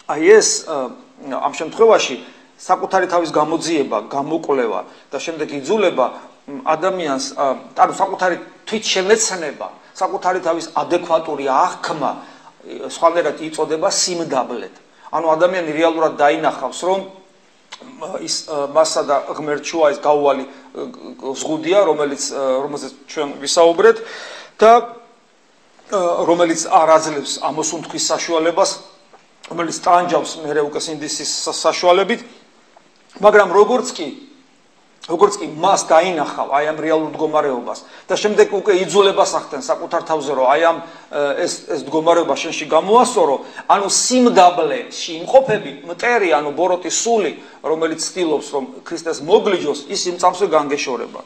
აი ეს ამ შემთხვევაში საკუთარი თავის გამოძიება, გამოკვლევა და შემდეგ იძულება ადამიანს, ანუ საკუთარი თვითშემეცნება, საკუთარი თავის ადეკვატური აღქმა სხვანაირად იწოდება სიმდაბლედ. ანუ ადამიანი რეალურად დაინახავს, რომ ის მასა და ღმერთშუა ის გაუვალი ზღუდია რომელიც რომელზეც ჩვენ ვისაუბრეთ და რომელიც არ აძლევს ამოსუნთქვის საშუალებას რომელიც ტანჯავს მე უკვე სინდისის საშუალებით. მაგრამ როგორც კი როგორც კი მას დაინახავ აი ამ რეალურ მდგომარეობას და შემდეგ უკვე იძულებას ახდენ საკუთარ თავზე რომ აი ამ ეს ეს მდგომარეობა შენში გამოასწორო ანუ სიმდაბლეში იმყოფები მტერი ანუ ბოროტის სული რომელიც ცდილობს რომ ქრისტეს მოგლიჯოს ის იმ წამსვე განგეშორება.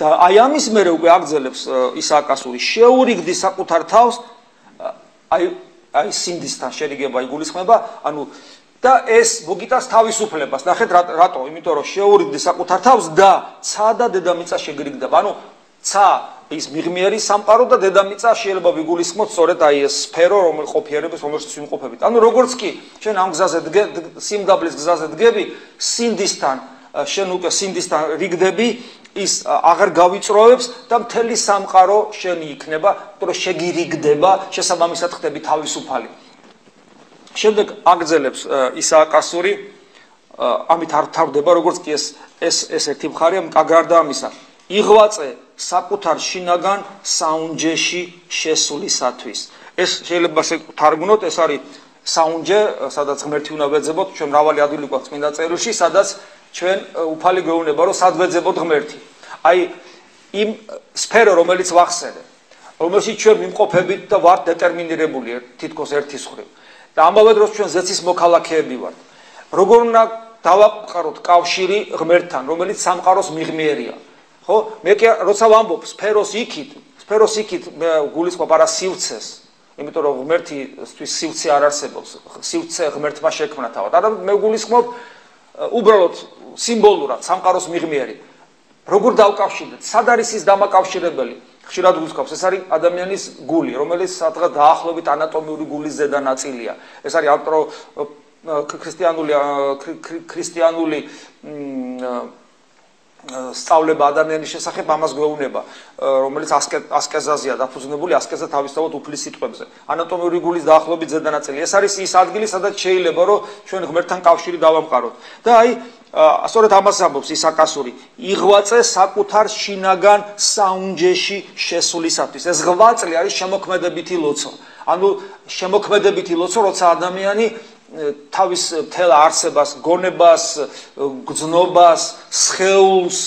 და აი ამის მერე უკვე აგზელებს ისააკასური შეურიგდი საკუთარ თავს აი აი სიმდისთან შერიგება იგულისხმება ანუ და ეს მოგიტას თავისუფლებას. ნახეთ რატო? იმიტომ რომ შეურიგდი საკუთარ თავს და ცა და დედამიწა შეგრიგდება. ანუ ცა ის მიღმიერი სამყარო და დედამიწა შეიძლება ვიგულისხმოთ სწორედ აი ეს სფერო, რომელ ყოფიერების რომელშიც ვიმყოფებით. ანუ როგორც კი ჩვენ ამ გზაზე სიმდაბლის გზაზე დგები, სინდისთან შენ უკვე სინდისთან რიგდები, ის აღარ გავიწროებს და მთელი სამყარო შენი იქნება, უფრო შეგირიგდება, შესაბამისად ხდები თავისუფალი. შემდეგ აგზელებს ისააკასური ამით არ თავდება როგორც კი ეს ეს ეს ერთი მხარეა მკაგარდა ამისა. იღვაწე საკუთარ შინაგან საუნჯეში შესულისათვის ეს შეიძლება შეთარგმნოთ ეს არის საუნჯე სადაც ღმერთი უნდა ვეძებოთ ჩვენ მრავალი ადგილი გვაქვს წმინდა წერილში სადაც ჩვენ უფალი გვეუბნება რომ სად ვეძებოთ ღმერთი. აი იმ სფერო რომელიც ვახსენე რომელშიც ჩვენ მიმყოფებით და ვართ დეტერმინირებული თითქოს ერთის ხრი და ამავე დროს ჩვენ ზეცის მოქალაქეები ვართ. როგორ უნდა დავაყაროთ კავშირი ღმერთთან, რომელიც სამყაროს მიღმიერია. ხო? მე კი როცა ვამბობ სფეროს იქით, სფეროს იქით გულისხმობ არა სივცეს. იმიტომ რომ ღმერთისთვის სივცე არ არსებობს. სივცე ღმერთმა შექმნა თავად. არა მე გულისხმობ უბრალოდ სიმბოლურად სამყაროს მიღმიერი. როგორ დავკავშირდეთ? სად არის ის დამაკავშირებელი? ხშირად გულსხავს, ეს არის ადამიანის გული, რომელიც სადღაც დაახლოებით ანატომიური გულის ზედა ნაწილია. ეს არის ალტრო ქრისტიანული ქრისტიანული სწავლება ადამიანის შესახებ ამას გვეუბნება, რომელიც ასკეზაზია დაფუძნებული, ასკეზა თავისთავად უფლის სიტყვებზე. ანატომიური გულის დაახლოებით ზედა ნაწილი. ეს არის ის ადგილი, სადაც შეიძლება რომ ჩვენ ღმერთთან კავშირი დავამყაროთ. და აი ასორეთ ამას ამბობს ის აკასური იღვაწე საკუთარ შინაგან საუნჯეში შესულისათვის ეს ღვაწლი არის შემოქმედებითი ლოცვა ანუ შემოქმედებითი ლოცვა როცა ადამიანი თავის თელ არსებას გონებას გძნობას სხეულს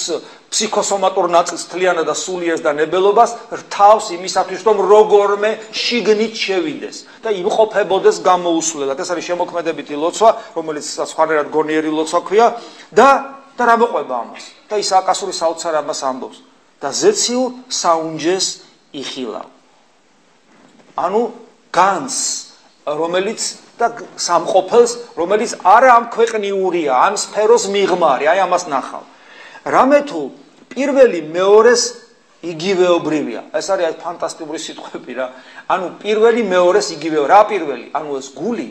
ფსიქოსომატურ ნაწილს თლიანად და სულიერს და ნებელობას რთავს იმისათვის რომ როგორმე შიგნით შევიდეს და იმყოფებოდეს გამოუსვლელად. ეს არის შემოქმედებითი ლოცვა რომელიც სხვანაირად გონიერი ლოცვა ქვია და და რა მოყვება ამას? და ის აკასური საოცარ ამას ამბობს. და ზეციურ საუნჯეს იხილავ ანუ განს რომელიც და სამყოფელს რომელიც არა ამ ქვეყნიურია ამ სფეროს მიღმარი აი ამას ნახავ რამე თუ პირველი მეორეს იგივეობრივია. ეს არის აი ფანტასტიკური სიტყვები რა. ანუ პირველი მეორეს იგივეო. რა პირველი? ანუ ეს გული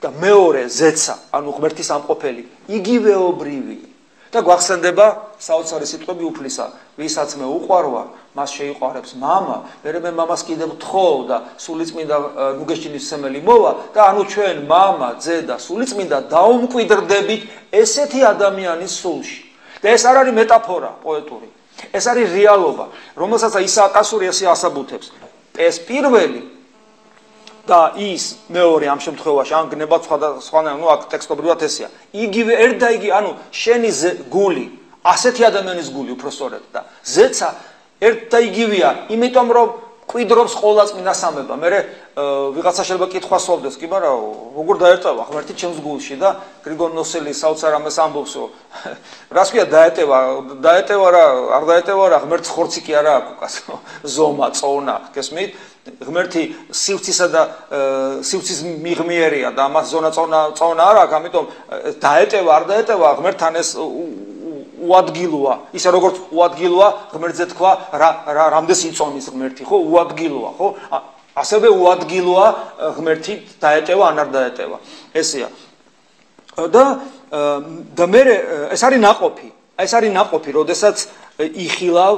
და მეორე ზეცა, ანუ ღმერთის ამყოფელი, იგივეობრივია. და გვახსენდება საოცარი სიტყვები უფლისა, ვისაც მე უყვარვა, მას შეიყვარებს мама, მერე მე მამას კიდევ თხოვდა, სულიწმინდა ნუგეშინის სემელი მოვა და ანუ ჩვენ мама, ძე და სულიწმინდა დაუმკვიდრდებით ესეთი ადამიანის სულში. და ეს არ არის მეტაფორა პოეტური. ეს არის რეალობა, რომელსაც ისააკ ასური ესე ასაბუთებს. ეს პირველი და ის მეორე ამ შემთხვევაში ან გნება სხვადასხვა ანუ აქ ტექსტობრივად ესეა. იგივე ერთ და იგი ანუ შენი გული, ასეთი ადამიანის გული უფრო სწორედ და ზეცა ერთ და იგივეა, იმიტომ რომ კვიდრობს ყოლა წმინდა სამება. მე ვიღაცა შეიძლება კითხვა სვავდეს, კი მაგრამ როგორ დაერწევა ღმერთი ჩემს გულში და გრიგორ ნოსელი საოცარ ამას ამბობს, რომ რას ქვია დაეტევა, დაეტევა რა, არ დაეტევა რა, ღმერთს ხორცი კი არა აქვს უკასო. ზომა, წონა, გესმით? ღმერთი სივცისა და სივცის მიღმიერია და ამას ზონა წონა წონა არ აქვს, ამიტომ დაეტევა, არ დაეტევა ღმერთთან ეს უადგილოა, ისე როგორც უადგილოა ღმერთზე თქვა რა რამდენს იწონის ღმერთი, ხო? უადგილოა, ხო? ასევე უადგილოა ღმერთი დაეტევა, ან არ დაეტევა. ესეა. და და მე ეს არის ناقოფი. ეს არის ناقოფი, როდესაც იხილავ,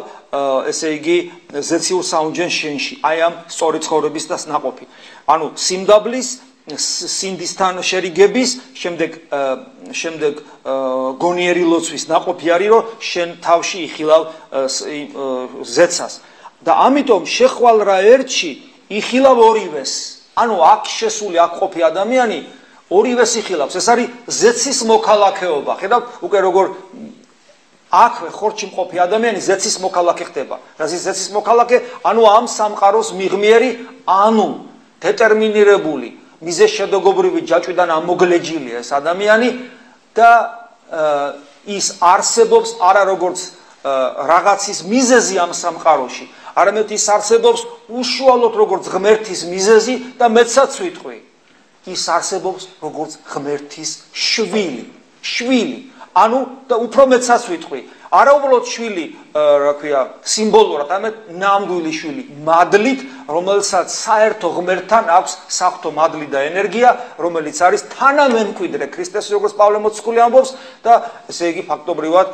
ესე იგი, ზეციურ საუნჯენ შენში. აი ამ სწორი ცხოვრების და ناقოფი. ანუ სიმდაბლის სინდისთან შერიგების, შემდეგ შემდეგ გონიერი ლოცვის ناყოფი არის, რომ შენ თავში იხილავ ზეცას. და ამიტომ შეხვალ რა ერთში იხილავ ორივეს. ანუ აქ შესული აქ ყოფი ადამიანი ორივეს იხილავს. ეს არის ზეცის მოქალაქეობა. ხედავთ, უკვე როგორ აქვე ხორჩი მყოფი ადამიანი ზეცის მოქალაქე ხდება. რა ზის ზეცის მოქალაქე? ანუ ამ სამყაროს მიღმიერი, ანუ დეტერმინირებული მიზეს შედოგობრივი ჯაჭვიდან ამოგლეჯილია ეს ადამიანი და ის არსებობს არა როგორც რაღაცის მიზეზი ამ სამყაროში, არამედ ის არსებობს უშუალოდ როგორც ღმერთის მიზეზი და მეცაც ვიტყვი. ის არსებობს როგორც ღმერთის შვილი, შვილი. ანუ და უფრო მეცაც ვიტყვი, არა უბრალოდ შვილი, რა ქვია, სიმბოლურად, ამეთ ნამდვილი შვილი, მადლით, რომელსაც საერთო ღმერთთან აქვს საფრთხო მადლი და ენერგია, რომელიც არის თანამემკვიდრე ქრისტეს როგორც პავლე მოციქული ამბობს და ესე იგი ფაქტობრივად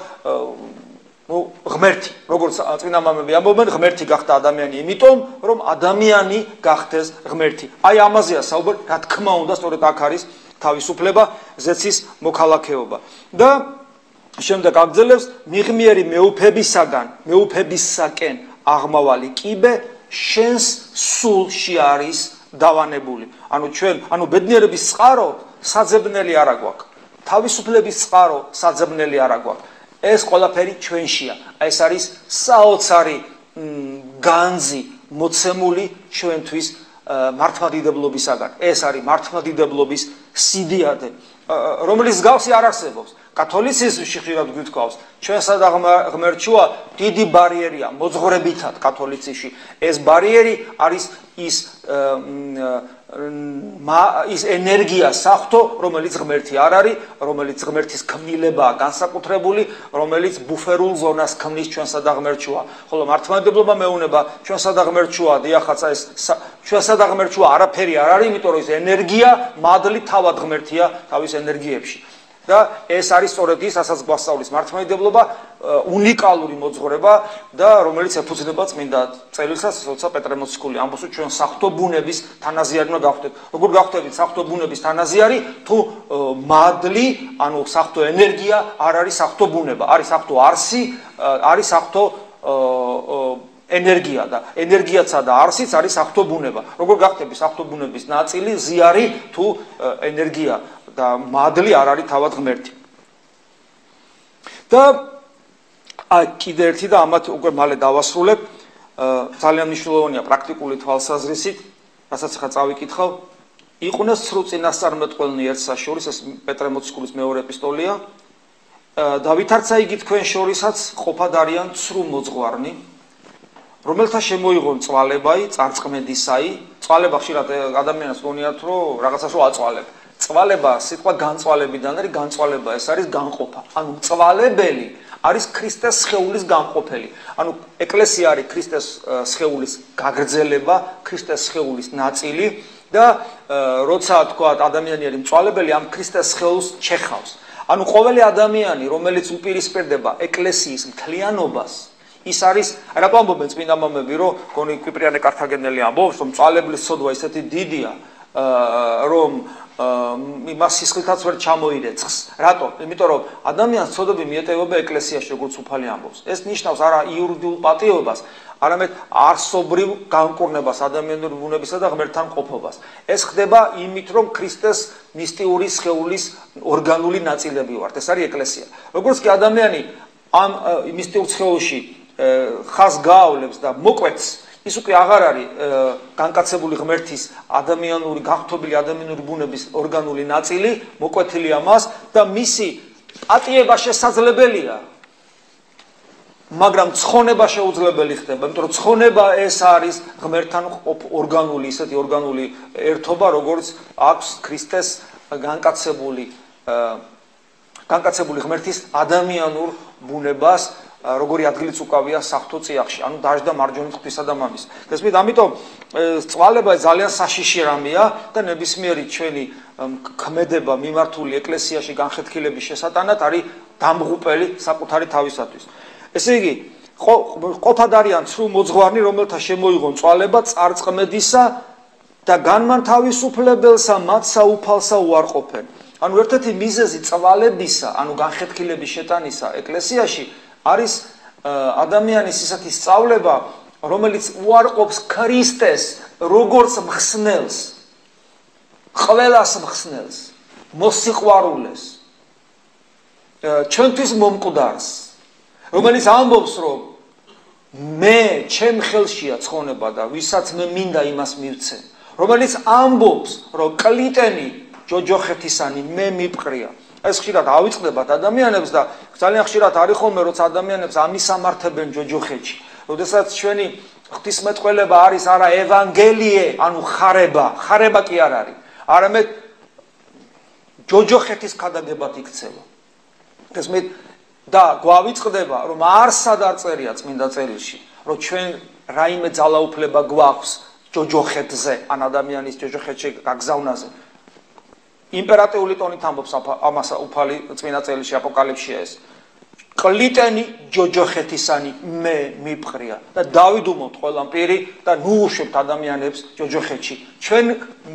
ну ღმერთი როგორც წინა მამები ამბობენ ღმერთი გახდა ადამიანი იმიტომ რომ ადამიანი გახდეს ღმერთი. აი ამაზეა საუბარი რა თქმა უნდა სწორედ აქ არის თავისუფლება ზეცის მოქალაქეობა. და შემდეგ აგძელებს მიღმიერი მეუფებისაგან, მეუფებისაკენ აღმავალი კიბე შენს სულში არის დავანებული. ანუ ჩვენ, ანუ ბედნიერების წყარო საძებნელი არა გვაქვს. თავისუფლების წყარო საძებნელი არა გვაქვს. ეს ყველაფერი ჩვენშია. ეს არის საოცარი განძი მოცემული ჩვენთვის მართლმადიდებლობისაგან. ეს არის მართლმადიდებლობის სიდიადე, რომელიც გავსი არ არსებობს. კათოლიციზმში ხშირად გვითხოვს, ჩვენსა და ღმერთშუა დიდი ბარიერია მოძღვრებითად კათოლიციზმში. ეს ბარიერი არის ის ის ენერგია საფრთხო, რომელიც ღმერთი არ არის, რომელიც ღმერთის ქმნილებაა განსაკუთრებული, რომელიც ბუფერულ ზონას ქმნის ჩვენსა და ღმერთშუა. ხოლო მართლმადიდებლობა მეუნება ჩვენსა და ღმერთშუა, დიახაცა ეს ჩვენსა და ღმერთშუა არაფერი არ არის, იმიტომ რომ ეს ენერგია მადლი თავად ღმერთია თავის ენერგიებში. და ეს არის სწორედ ის, რასაც გვასწავლის მართლმადიდებლობა, უნიკალური მოძღვრება და რომელიც ეფუძნება წმინდა წელსაც, როცა პეტრე მოციქული ამბობს, ჩვენ საფრთხო ბუნების თანაზიარი უნდა გავხდეთ. როგორ გავხდებით საფრთხო ბუნების თანაზიარი, თუ მადლი, ანუ საფრთხო ენერგია არ არის საფრთხო ბუნება, არის საფრთხო არსი, არის საფრთხო ენერგია და ენერგიაცა და არსიც არის საფრთხო ბუნება. როგორ გავხდები საფრთხო ბუნების ნაწილი, ზიარი თუ ენერგია? და მადლი არ არის თავად ღმერთი. და აი კიდე ერთი და ამათ უკვე მალე დავასრულებ. ძალიან მნიშვნელოვანია პრაქტიკული თვალსაზრისით, რასაც ხა წავიკითხავ. იყვნეს ცრუ წინასწარმეტყველნი ერთ საშორის ეს პეტრე მოციქულის მეორე ეპისტოლია. და ვითარცა იგი თქვენ შორისაც ყოფად არიან ცრუ მოძღვარნი, რომელთა შემოიღონ წვალებაი, წარწმედისაი, წვალება ხშირად ადამიანს გონიათ რომ რაღაცას რო აწვალებ. წვალება სიტყვა განწვალებიდან არის განწვალება ეს არის განყოფა. ანუ წვალებელი არის ქრისტეს სხეულის განყოფელი. ანუ ეკლესია არის ქრისტეს სხეულის გაგრძელება ქრისტეს სხეულის ნაწილი და როცა თქვა ადამიანი არის მწვალებელი ამ ქრისტეს სხეულს ჩეხავს. ანუ ყოველი ადამიანი რომელიც უპირისპირდება ეკლესიის მთლიანობას ის არის რატო ამბობენ წმინდა მამები რომ გონი კვიპრიანე კართაგენელი ამბობს რომ მწვალებლის სოდვა ისეთი დიდია რომ იმას სისხლითაც ვერ ჩამოირეცხს. რატო? იმიტომ რომ ადამიანს ცოდები მიეტევება ეკლესიაში როგორც უფალი ამბობს. ეს ნიშნავს არა იურიდიულ პატიობას, არამედ არსობრივ განკურნებას ადამიანური ბუნებისა და ღმერთთან ყოფობას. ეს ხდება იმით, რომ ქრისტეს მისტიური სხეულის ორგანული ნაწილები ვართ. ეს არის ეკლესია. როგორც კი ადამიანი ამ მისტიურ სხეულში ხას გაავლებს და მოკვეთს ის უკვე აღარ არის განკაცებული ღმერთის ადამიანური გახთობილი ადამიანური ბუნების ორგანული ნაწილი, მოკვეთილია მას და მისი პატიება შესაძლებელია. მაგრამ ცხონება შეუძლებელი ხდება, იმიტომ რომ ცხონება ეს არის ღმერთთან ორგანული, ისეთი ორგანული ერთობა, როგორც აქვს ქრისტეს განკაცებული განკაცებული ღმერთის ადამიანურ ბუნებას როგორი ადგილიც უკავია საფრთხო წიაღში, ანუ დაждდა მარჯვენა ღვთისა და მამის. გესმით, ამიტომ წვალება ძალიან საშიში რამეა და ნებისმიერი ჩვენი ქმედება მიმართული ეკლესიაში განხეთქილების შესატანად არის დამღუპელი საკუთარი თავისათვის. ესე იგი, ყოფად არიან ცრუ მოძღვარნი, რომელთა შემოიღონ წვალება წარწმედისა და განმან თავისუფლებელსა მათ საუფალსა უარყოფენ. ანუ ერთ-ერთი მიზეზი წვალებისა, ანუ განხეთქილების შეტანისა ეკლესიაში არის ადამიანის ისეთი სწავლება, რომელიც უარყოფს ქრისტეს როგორც მხსნელს. ყველას მხსნელს, მოსიყვარულეს. ჩვენთვის მომკვდარს, რომელიც ამბობს, რომ მე ჩემ ხელშია ცხონება და ვისაც მე მინდა იმას მივცე. რომელიც ამბობს, რომ კლიტენი ჯოჯოხეთისანი მე მიპყრია. ეს ხშირად ავიწყდებათ ადამიანებს და ძალიან ხშირად არის ხოლმე როცა ადამიანებს ამისამართებენ ჯოჯოხეთში. როდესაც ჩვენი ღვთისმეტყველება არის არა ევანგელიე, ანუ ხარება, ხარება კი არ არის, არამედ ჯოჯოხეთის ქადაგებად იქცევა. ეს მე და გვავიწყდება რომ არ წერია წმინდა წერილში, რომ ჩვენ რაიმე ძალაუფლება გვაქვს ჯოჯოხეთზე, ან ადამიანის ჯოჯოხეთში გაგზავნაზე. იმპერატიული ტონით ამბობს ამას უფალი წმინდა წელში აპოკალიფსია ეს. კლიტენი ჯოჯოხეთისანი მე მიფყრია და დავიდუმოთ ყველამ პირი და ნუუშებთ ადამიანებს ჯოჯოხეთში. ჩვენ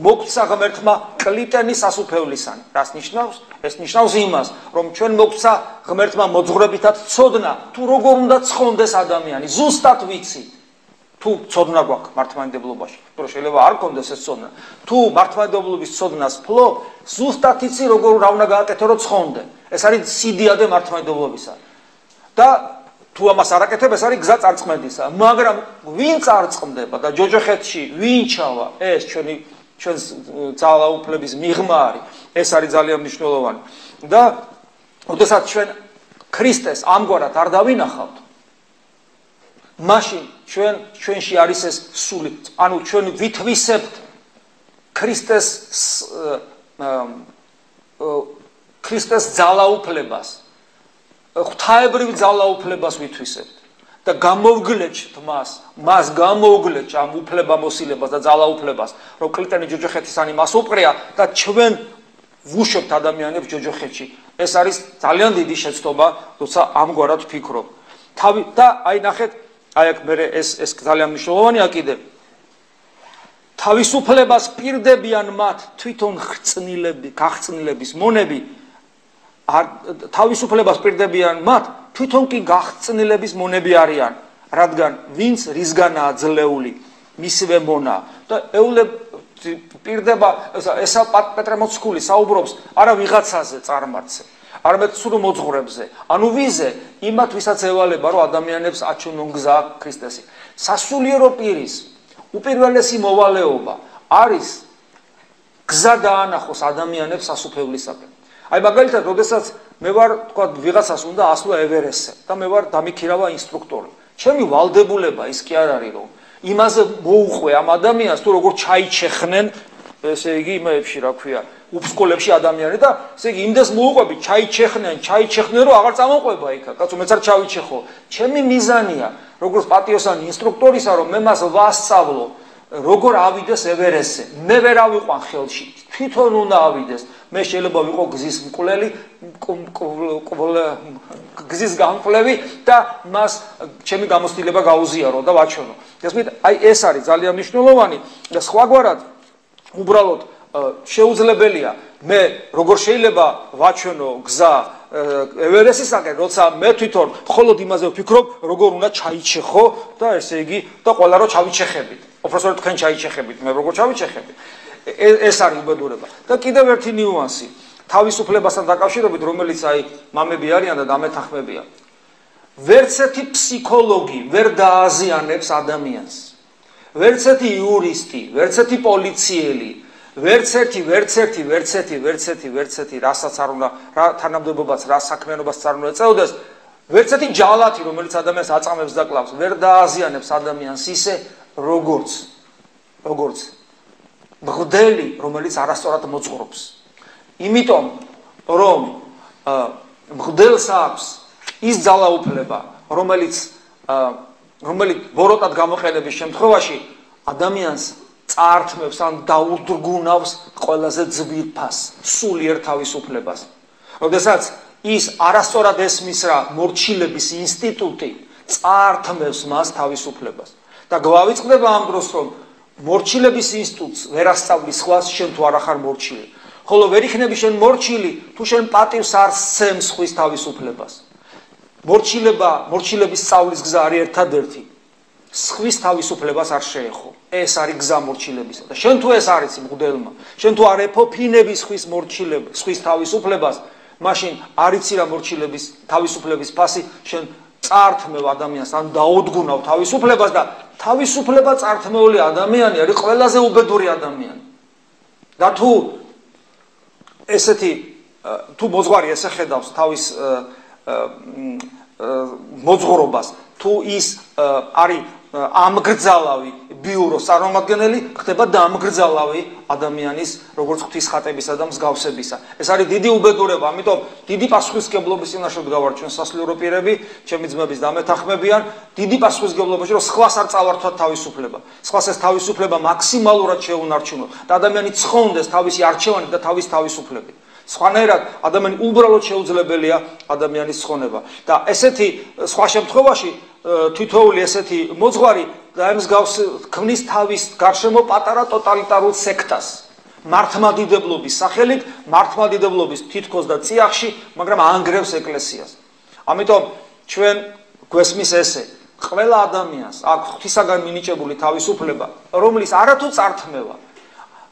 მოგცა ღმერთმა კლიტენის ასუფევლისანი რას ნიშნავს? ეს ნიშნავს იმას რომ ჩვენ მოგცა ღმერთმა მოძღვრებითად ცოდნა თუ როგორ უნდა ცხონდეს ადამიანი ზუსტად ვიცით თუ ცოდნა გვაქვს მართლმადიდებლობაში, რომ შეიძლება არ გქონდეს ეს ცოდნა. თუ მართლმადიდებლობის ცოდნას ფლო, ზუსტად იცი როგორ რა უნდა გააკეთო რომ ცხონდე. ეს არის სიდიადე მართლმადიდებლობისა. და თუ ამას არ აკეთებ, ეს არის გზა წარწმენდისა. მაგრამ ვინ წარწმდება და ჯოჯოხეთში ვინ ჩავა? ეს ჩვენი ჩვენს ძალაუფლების მიღმა არის. ეს არის ძალიან მნიშვნელოვანი. და როდესაც ჩვენ ქრისტეს ამგვარად არ დავინახავთ, მაშინ ჩვენ ჩვენში არის ეს სული, ანუ ჩვენ ვითვისებთ ქრისტეს ქრისტეს ძალაუფლებას. ღვთაებრივ ძალაუფლებას ვითვისებთ და გამოვგლეჭთ მას, მას გამოვგლეჭ ამ უფლებამოსილებას და ძალაუფლებას, რომ კლიტენი ჯოჯოხეთისანი მას უყრია და ჩვენ ვუშვებთ ადამიანებს ჯოჯოხეთში. ეს არის ძალიან დიდი შეცდომა, როცა ამგვარად ვფიქრობ. თავი და აი ნახეთ, აი აქ მე ეს ეს ძალიან მნიშვნელოვანია კიდე. თავისუფლებას პირდებიან მათ თვითონ ხრწნილები, გახწნილების მონები არ თავისუფლებას პირდებიან მათ თვითონ კი გახწნილების მონები არიან, რადგან ვინც რისგანაა ძლეული, მისვე მონა და ეულებ პირდება ესა პეტრე მოციქული საუბრობს არა ვიღაცაზე წარმარცე არამედ სულ მოძღვრებზე. ანუ ვიზე? იმათ ვისაც ევალება რომ ადამიანებს აჩვენონ გზა ქრისტესი. სასულიერო პირის უპირველესი მოვალეობა არის გზა დაანახოს ადამიანებს სასופევლისაკენ აი მაგალითად როდესაც მე ვარ თქვა ვიღაცას უნდა ასვლა ევერესტზე და მე ვარ დამიქირავა ინსტრუქტორი. ჩემი ვალდებულება ის კი არ არის რომ იმაზე მოუყვე ამ ადამიანს თუ როგორ ჩაიჩეხნენ ესე იგი იმეებში რა ქვია უფსკოლებში ადამიანები და ესე იგი იმდეს მოუყვები ჩაიჩეხნენ ჩაიჩეხნენ რომ აღარ წამოყვება იქა. კაცო მეც არ ჩავიჩეხო. ჩემი მიზანია როგორც პატიოსანი ინსტრუქტორისა რომ მე მას ვასწავლო როგორ ავიდეს ევერესტზე. მე ვერ ავიყვან ხელში. თვითონ უნდა ავიდეს. მე შეიძლება ვიყო გზის მკვლელი გზის გამკვლევი და მას ჩემი გამოცდილება გაუზიარო და ვაჩვენო. გასმით, აი ეს არის ძალიან მნიშვნელოვანი და სხვაგვარად უბრალოდ შეუძლებელია მე როგორ შეიძლება ვაჩვენო გზა ევერესისაკენ, როცა მე თვითონ მხოლოდ იმაზე ვფიქრობ, როგორ უნდა ჩაიჩეხო და ესე იგი და ყველა რო ჩავიჩეხებით. უბრალოდ თქვენ ჩაიჩეხებით, მე როგორ ჩავიჩეხებით. ეს არის უბედურება. და კიდევ ერთი ნიუანსი, თავისუფლებასთან დაკავშირებით, რომელიც აი მამები არიან და დამეთახმებია. ვერცეთი ფსიქოლოგი ვერ დააზიანებს ადამიანს. ვერცეთი იურისტი, ვერცეთი პოლიციელი, ვერცეთი, ვერცეთი, ვერცეთი, ვერცეთი, ვერცეთი, რასაც არ უნდა, რა თანამდებობაც, რა საქმიანობას არ უნდა ეწეოდეს, ვერცეთი ჯალათი, რომელიც ადამიანს აწამებს და კლავს, ვერ დააზიანებს ადამიანს ისე, როგორც როგორც მღვდელი, რომელიც არასწორად მოწყობს. იმიტომ რომ მღვდელს აქვს ის ძალაუფლება, რომელიც რომელიც ბოროტად გამოყენების შემთხვევაში ადამიანს წართმევს ან დაუდრგუნავს ყველაზე ძვირფას სულიერ თავისუფლებას. როდესაც ის არასწორად ესმის რა მორჩილების ინსტიტუტი წართმევს მას თავისუფლებას და გვავიწყდება ამ დროს რომ მორჩილების ინსტიტუტს ვერ ასწავლის ხვას შენ თუ არ ახარ მორჩილი. ხოლო ვერ იქნები შენ მორჩილი თუ შენ პატივს არ სცემს ხვის თავისუფლებას. მორჩილება, მორჩილების სწავლის გზა არის ერთადერთი. ხვის თავისუფლებას არ შეეხო. ეს არის გზა მორჩილებისა და შენ თუ ეს არის მღვდელმა, შენ თუ არ ეფოფინების ხვის მორჩილებას, ხვის თავისუფლებას, მაშინ არიცი რა მორჩილების თავისუფლების ფასი შენ წართმევ ადამიანს ან დაუდგუნავ თავისუფლებას და თავისუფლება წართმეული ადამიანი არის ყველაზე უბედური ადამიანი. და თუ ესეთი თუ მოძღვარი ესე ხედავს თავის მოძღრობას, თუ ის არის ამგრძალავი ბიუროს წარმომადგენელი ხდება დამგრძალავი ადამიანის როგორც ღვთის ხატებისა და მსგავსებისა. ეს არის დიდი უბედურება, ამიტომ დიდი პასუხისგებლობის წინაშე გავარჩენ სასულიერო პირები, ჩემი ძმების დამეთახმებიან, დიდი პასუხისგებლობაში რომ სხვას არ წავართვათ თავისუფლება. სხვას ეს თავისუფლება მაქსიმალურად შეუნარჩუნოთ და ადამიანი ცხონდეს თავისი არჩევანი და თავის თავისუფლებით. სხვანაირად ადამიანი უბრალოდ შეუძლებელია ადამიანის ცხონება და ესეთი სხვა შემთხვევაში თითოეული ესეთი მოძღვარი დაემსგავს ქმნის თავის გარშემო პატარა ტოტალიტარულ სექტას. მართლმადიდებლობის სახელით მართლმადიდებლობის თითქოს და ციახში მაგრამ ანგრევს ეკლესიას. ამიტომ ჩვენ გვესმის ესე ყველა ადამიანს აქვს ღვთისაგან მინიჭებული თავისუფლება რომლის არათუ წართმევა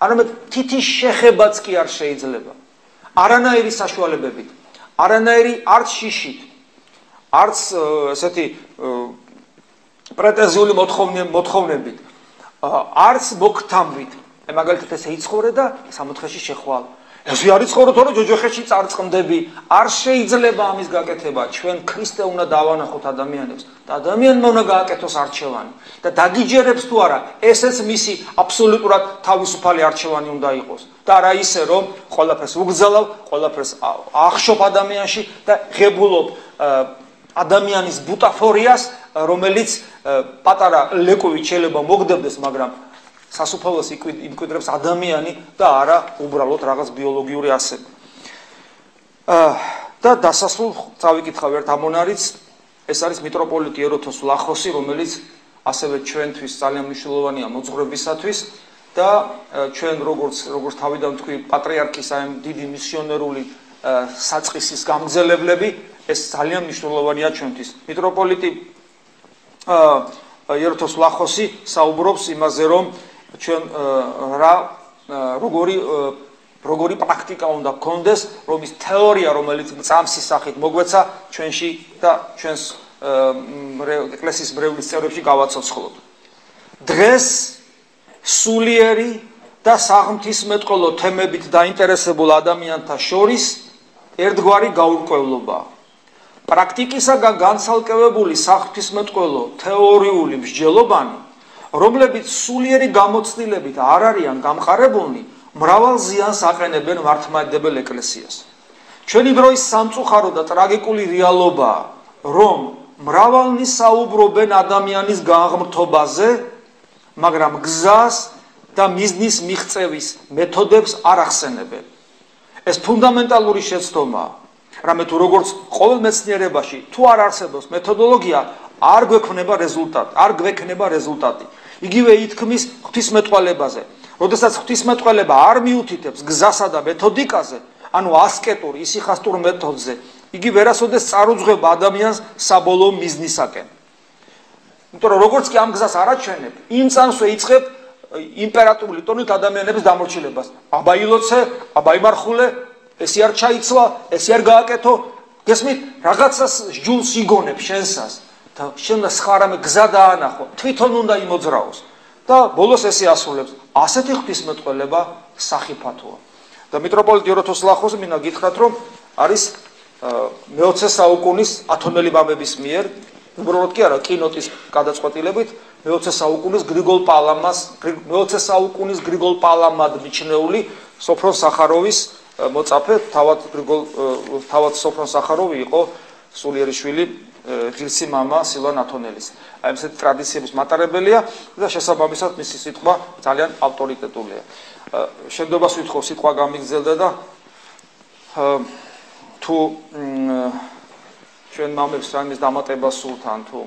არამედ თითის შეხებაც კი არ შეიძლება არანაირი საშუალებებით, არანაირი არც შიშით, არც ესეთი პრეტენზიული მოთხოვნებით, არც მოგთამვით. აი მაგალითად ესე იცხოვრე და სამოთხეში შეხვალ. ეს არის ხოლმე თორე ჯოჯოხეთში წარწყმდები. არ შეიძლება ამის გაკეთება. ჩვენ ქრისტე უნდა დავანახოთ ადამიანებს. და ადამიანმა უნდა გააკეთოს არჩევანი. და დაგიჯერებს თუ არა ესეც მისი აბსოლუტურად თავისუფალი არჩევანი უნდა იყოს. და არა ისე რომ ყველაფერს უგზალავ ყველაფერს ახშობ ადამიანში და ღებულობ ადამიანის ბუტაფორიას რომელიც პატარა ლეკოვი შეიძლება მოგდებდეს მაგრამ სასופოლოს იმკვიდრებს ადამიანი და არა უბრალოდ რაღაც ბიოლოგიური ასები. აა და დასასრულ წავიკითხავ ერთ ამონარიც, ეს არის მიტროპოლიტი ეროთოს ლახოსი, რომელიც ასევე ჩვენთვის ძალიან მნიშვნელოვანია მოძღვრებისათვის და ჩვენ როგორც როგორც თავიდან თქვი პატრიარქის აი დიდი მისიონერული საწყისის გამგზელებლები, ეს ძალიან მნიშვნელოვანია ჩვენთვის. მიტროპოლიტი აა ეროთოს ლახოსი საუბრობს იმაზე, რომ ჩვენ რა როგორი როგორი პრაქტიკა უნდა გქონდეს, რომ ის თეორია, რომელიც წამსის სახით მოგვეცა ჩვენში და ჩვენს ეკლესიის ბრევლის წევრებში გავაცოცხლოთ. დღეს სულიერი და საღმთისმეტყველო თემებით დაინტერესებულ ადამიანთა შორის ერთგვარი გაურკვევლობაა. პრაქტიკისაგან განცალკევებული საღმთისმეტყველო თეორიული მსჯელობანი რომლებიც სულიერი გამოცდილებით არ არიან გამყარებულნი, მრავალ ზიანს აყენებენ მართლმადიდებელ ეკლესიას. ჩვენი დროის სამწუხარო და ტრაგიკული რეალობაა, რომ მრავალნი საუბრობენ ადამიანის გაღმრთობაზე, მაგრამ გზას და მიზნის მიღწევის მეთოდებს არ ახსენებენ. ეს ფუნდამენტალური შეცდომაა. რამე თუ როგორც ყოველ მეცნიერებაში თუ არ არსებობს მეთოდოლოგია, არ გვექნება რეზულტატი, არ გვექნება რეზულტატი. იგივე ითქმის ღვთისმეტყველებაზე. როდესაც ღვთისმეტყველება არ მიუთითებს გზასა და მეთოდიკაზე, ანუ ასკეტურ ისიხასტურ მეთოდზე, იგი ვერასოდეს წარუძღება ადამიანს საბოლოო მიზნისაკენ. იმიტომ რომ როგორც კი ამ გზას არაჩვენებ, იმ წამსვე იწყებ იმპერატორული ტონით ადამიანების დამორჩილებას. აბაილოცე, აბაიმარხულე, ესი არ ჩაიცვა, ესი არ გააკეთო, გესმით, რაღაცას ჯულს იგონებ შენსას. და შენ სხვა რამე გზა დაანახო თვითონ უნდა იმოძრაოს. და ბოლოს ესე ასრულებს ასეთი ღვთისმეტყველება სახიფათოა. და მიტროპოლიტი ოროთოს ლახოს მინდა გითხრათ რომ არის მე-20 საუკუნის ათონელი ბაბების მიერ უბრალოდ კი არა კინოტის გადაწყვეტილებით მე-20 საუკუნის გრიგოლ პალამას მე-20 საუკუნის გრიგოლ პალამად მიჩნეული სოფრონ სახაროვის მოწაფე თავად გრიგოლ თავად სოფრონ სახაროვი იყო სულიერი შვილი ღირსი მამა სილვან ათონელის. აი ესეთ ტრადიციების მატარებელია და შესაბამისად მისი სიტყვა ძალიან ავტორიტეტულია. შენდობას ვითხოვ სიტყვა გამიგზელდა და თუ ჩვენ მამებს რამის დამატება სულთან თუ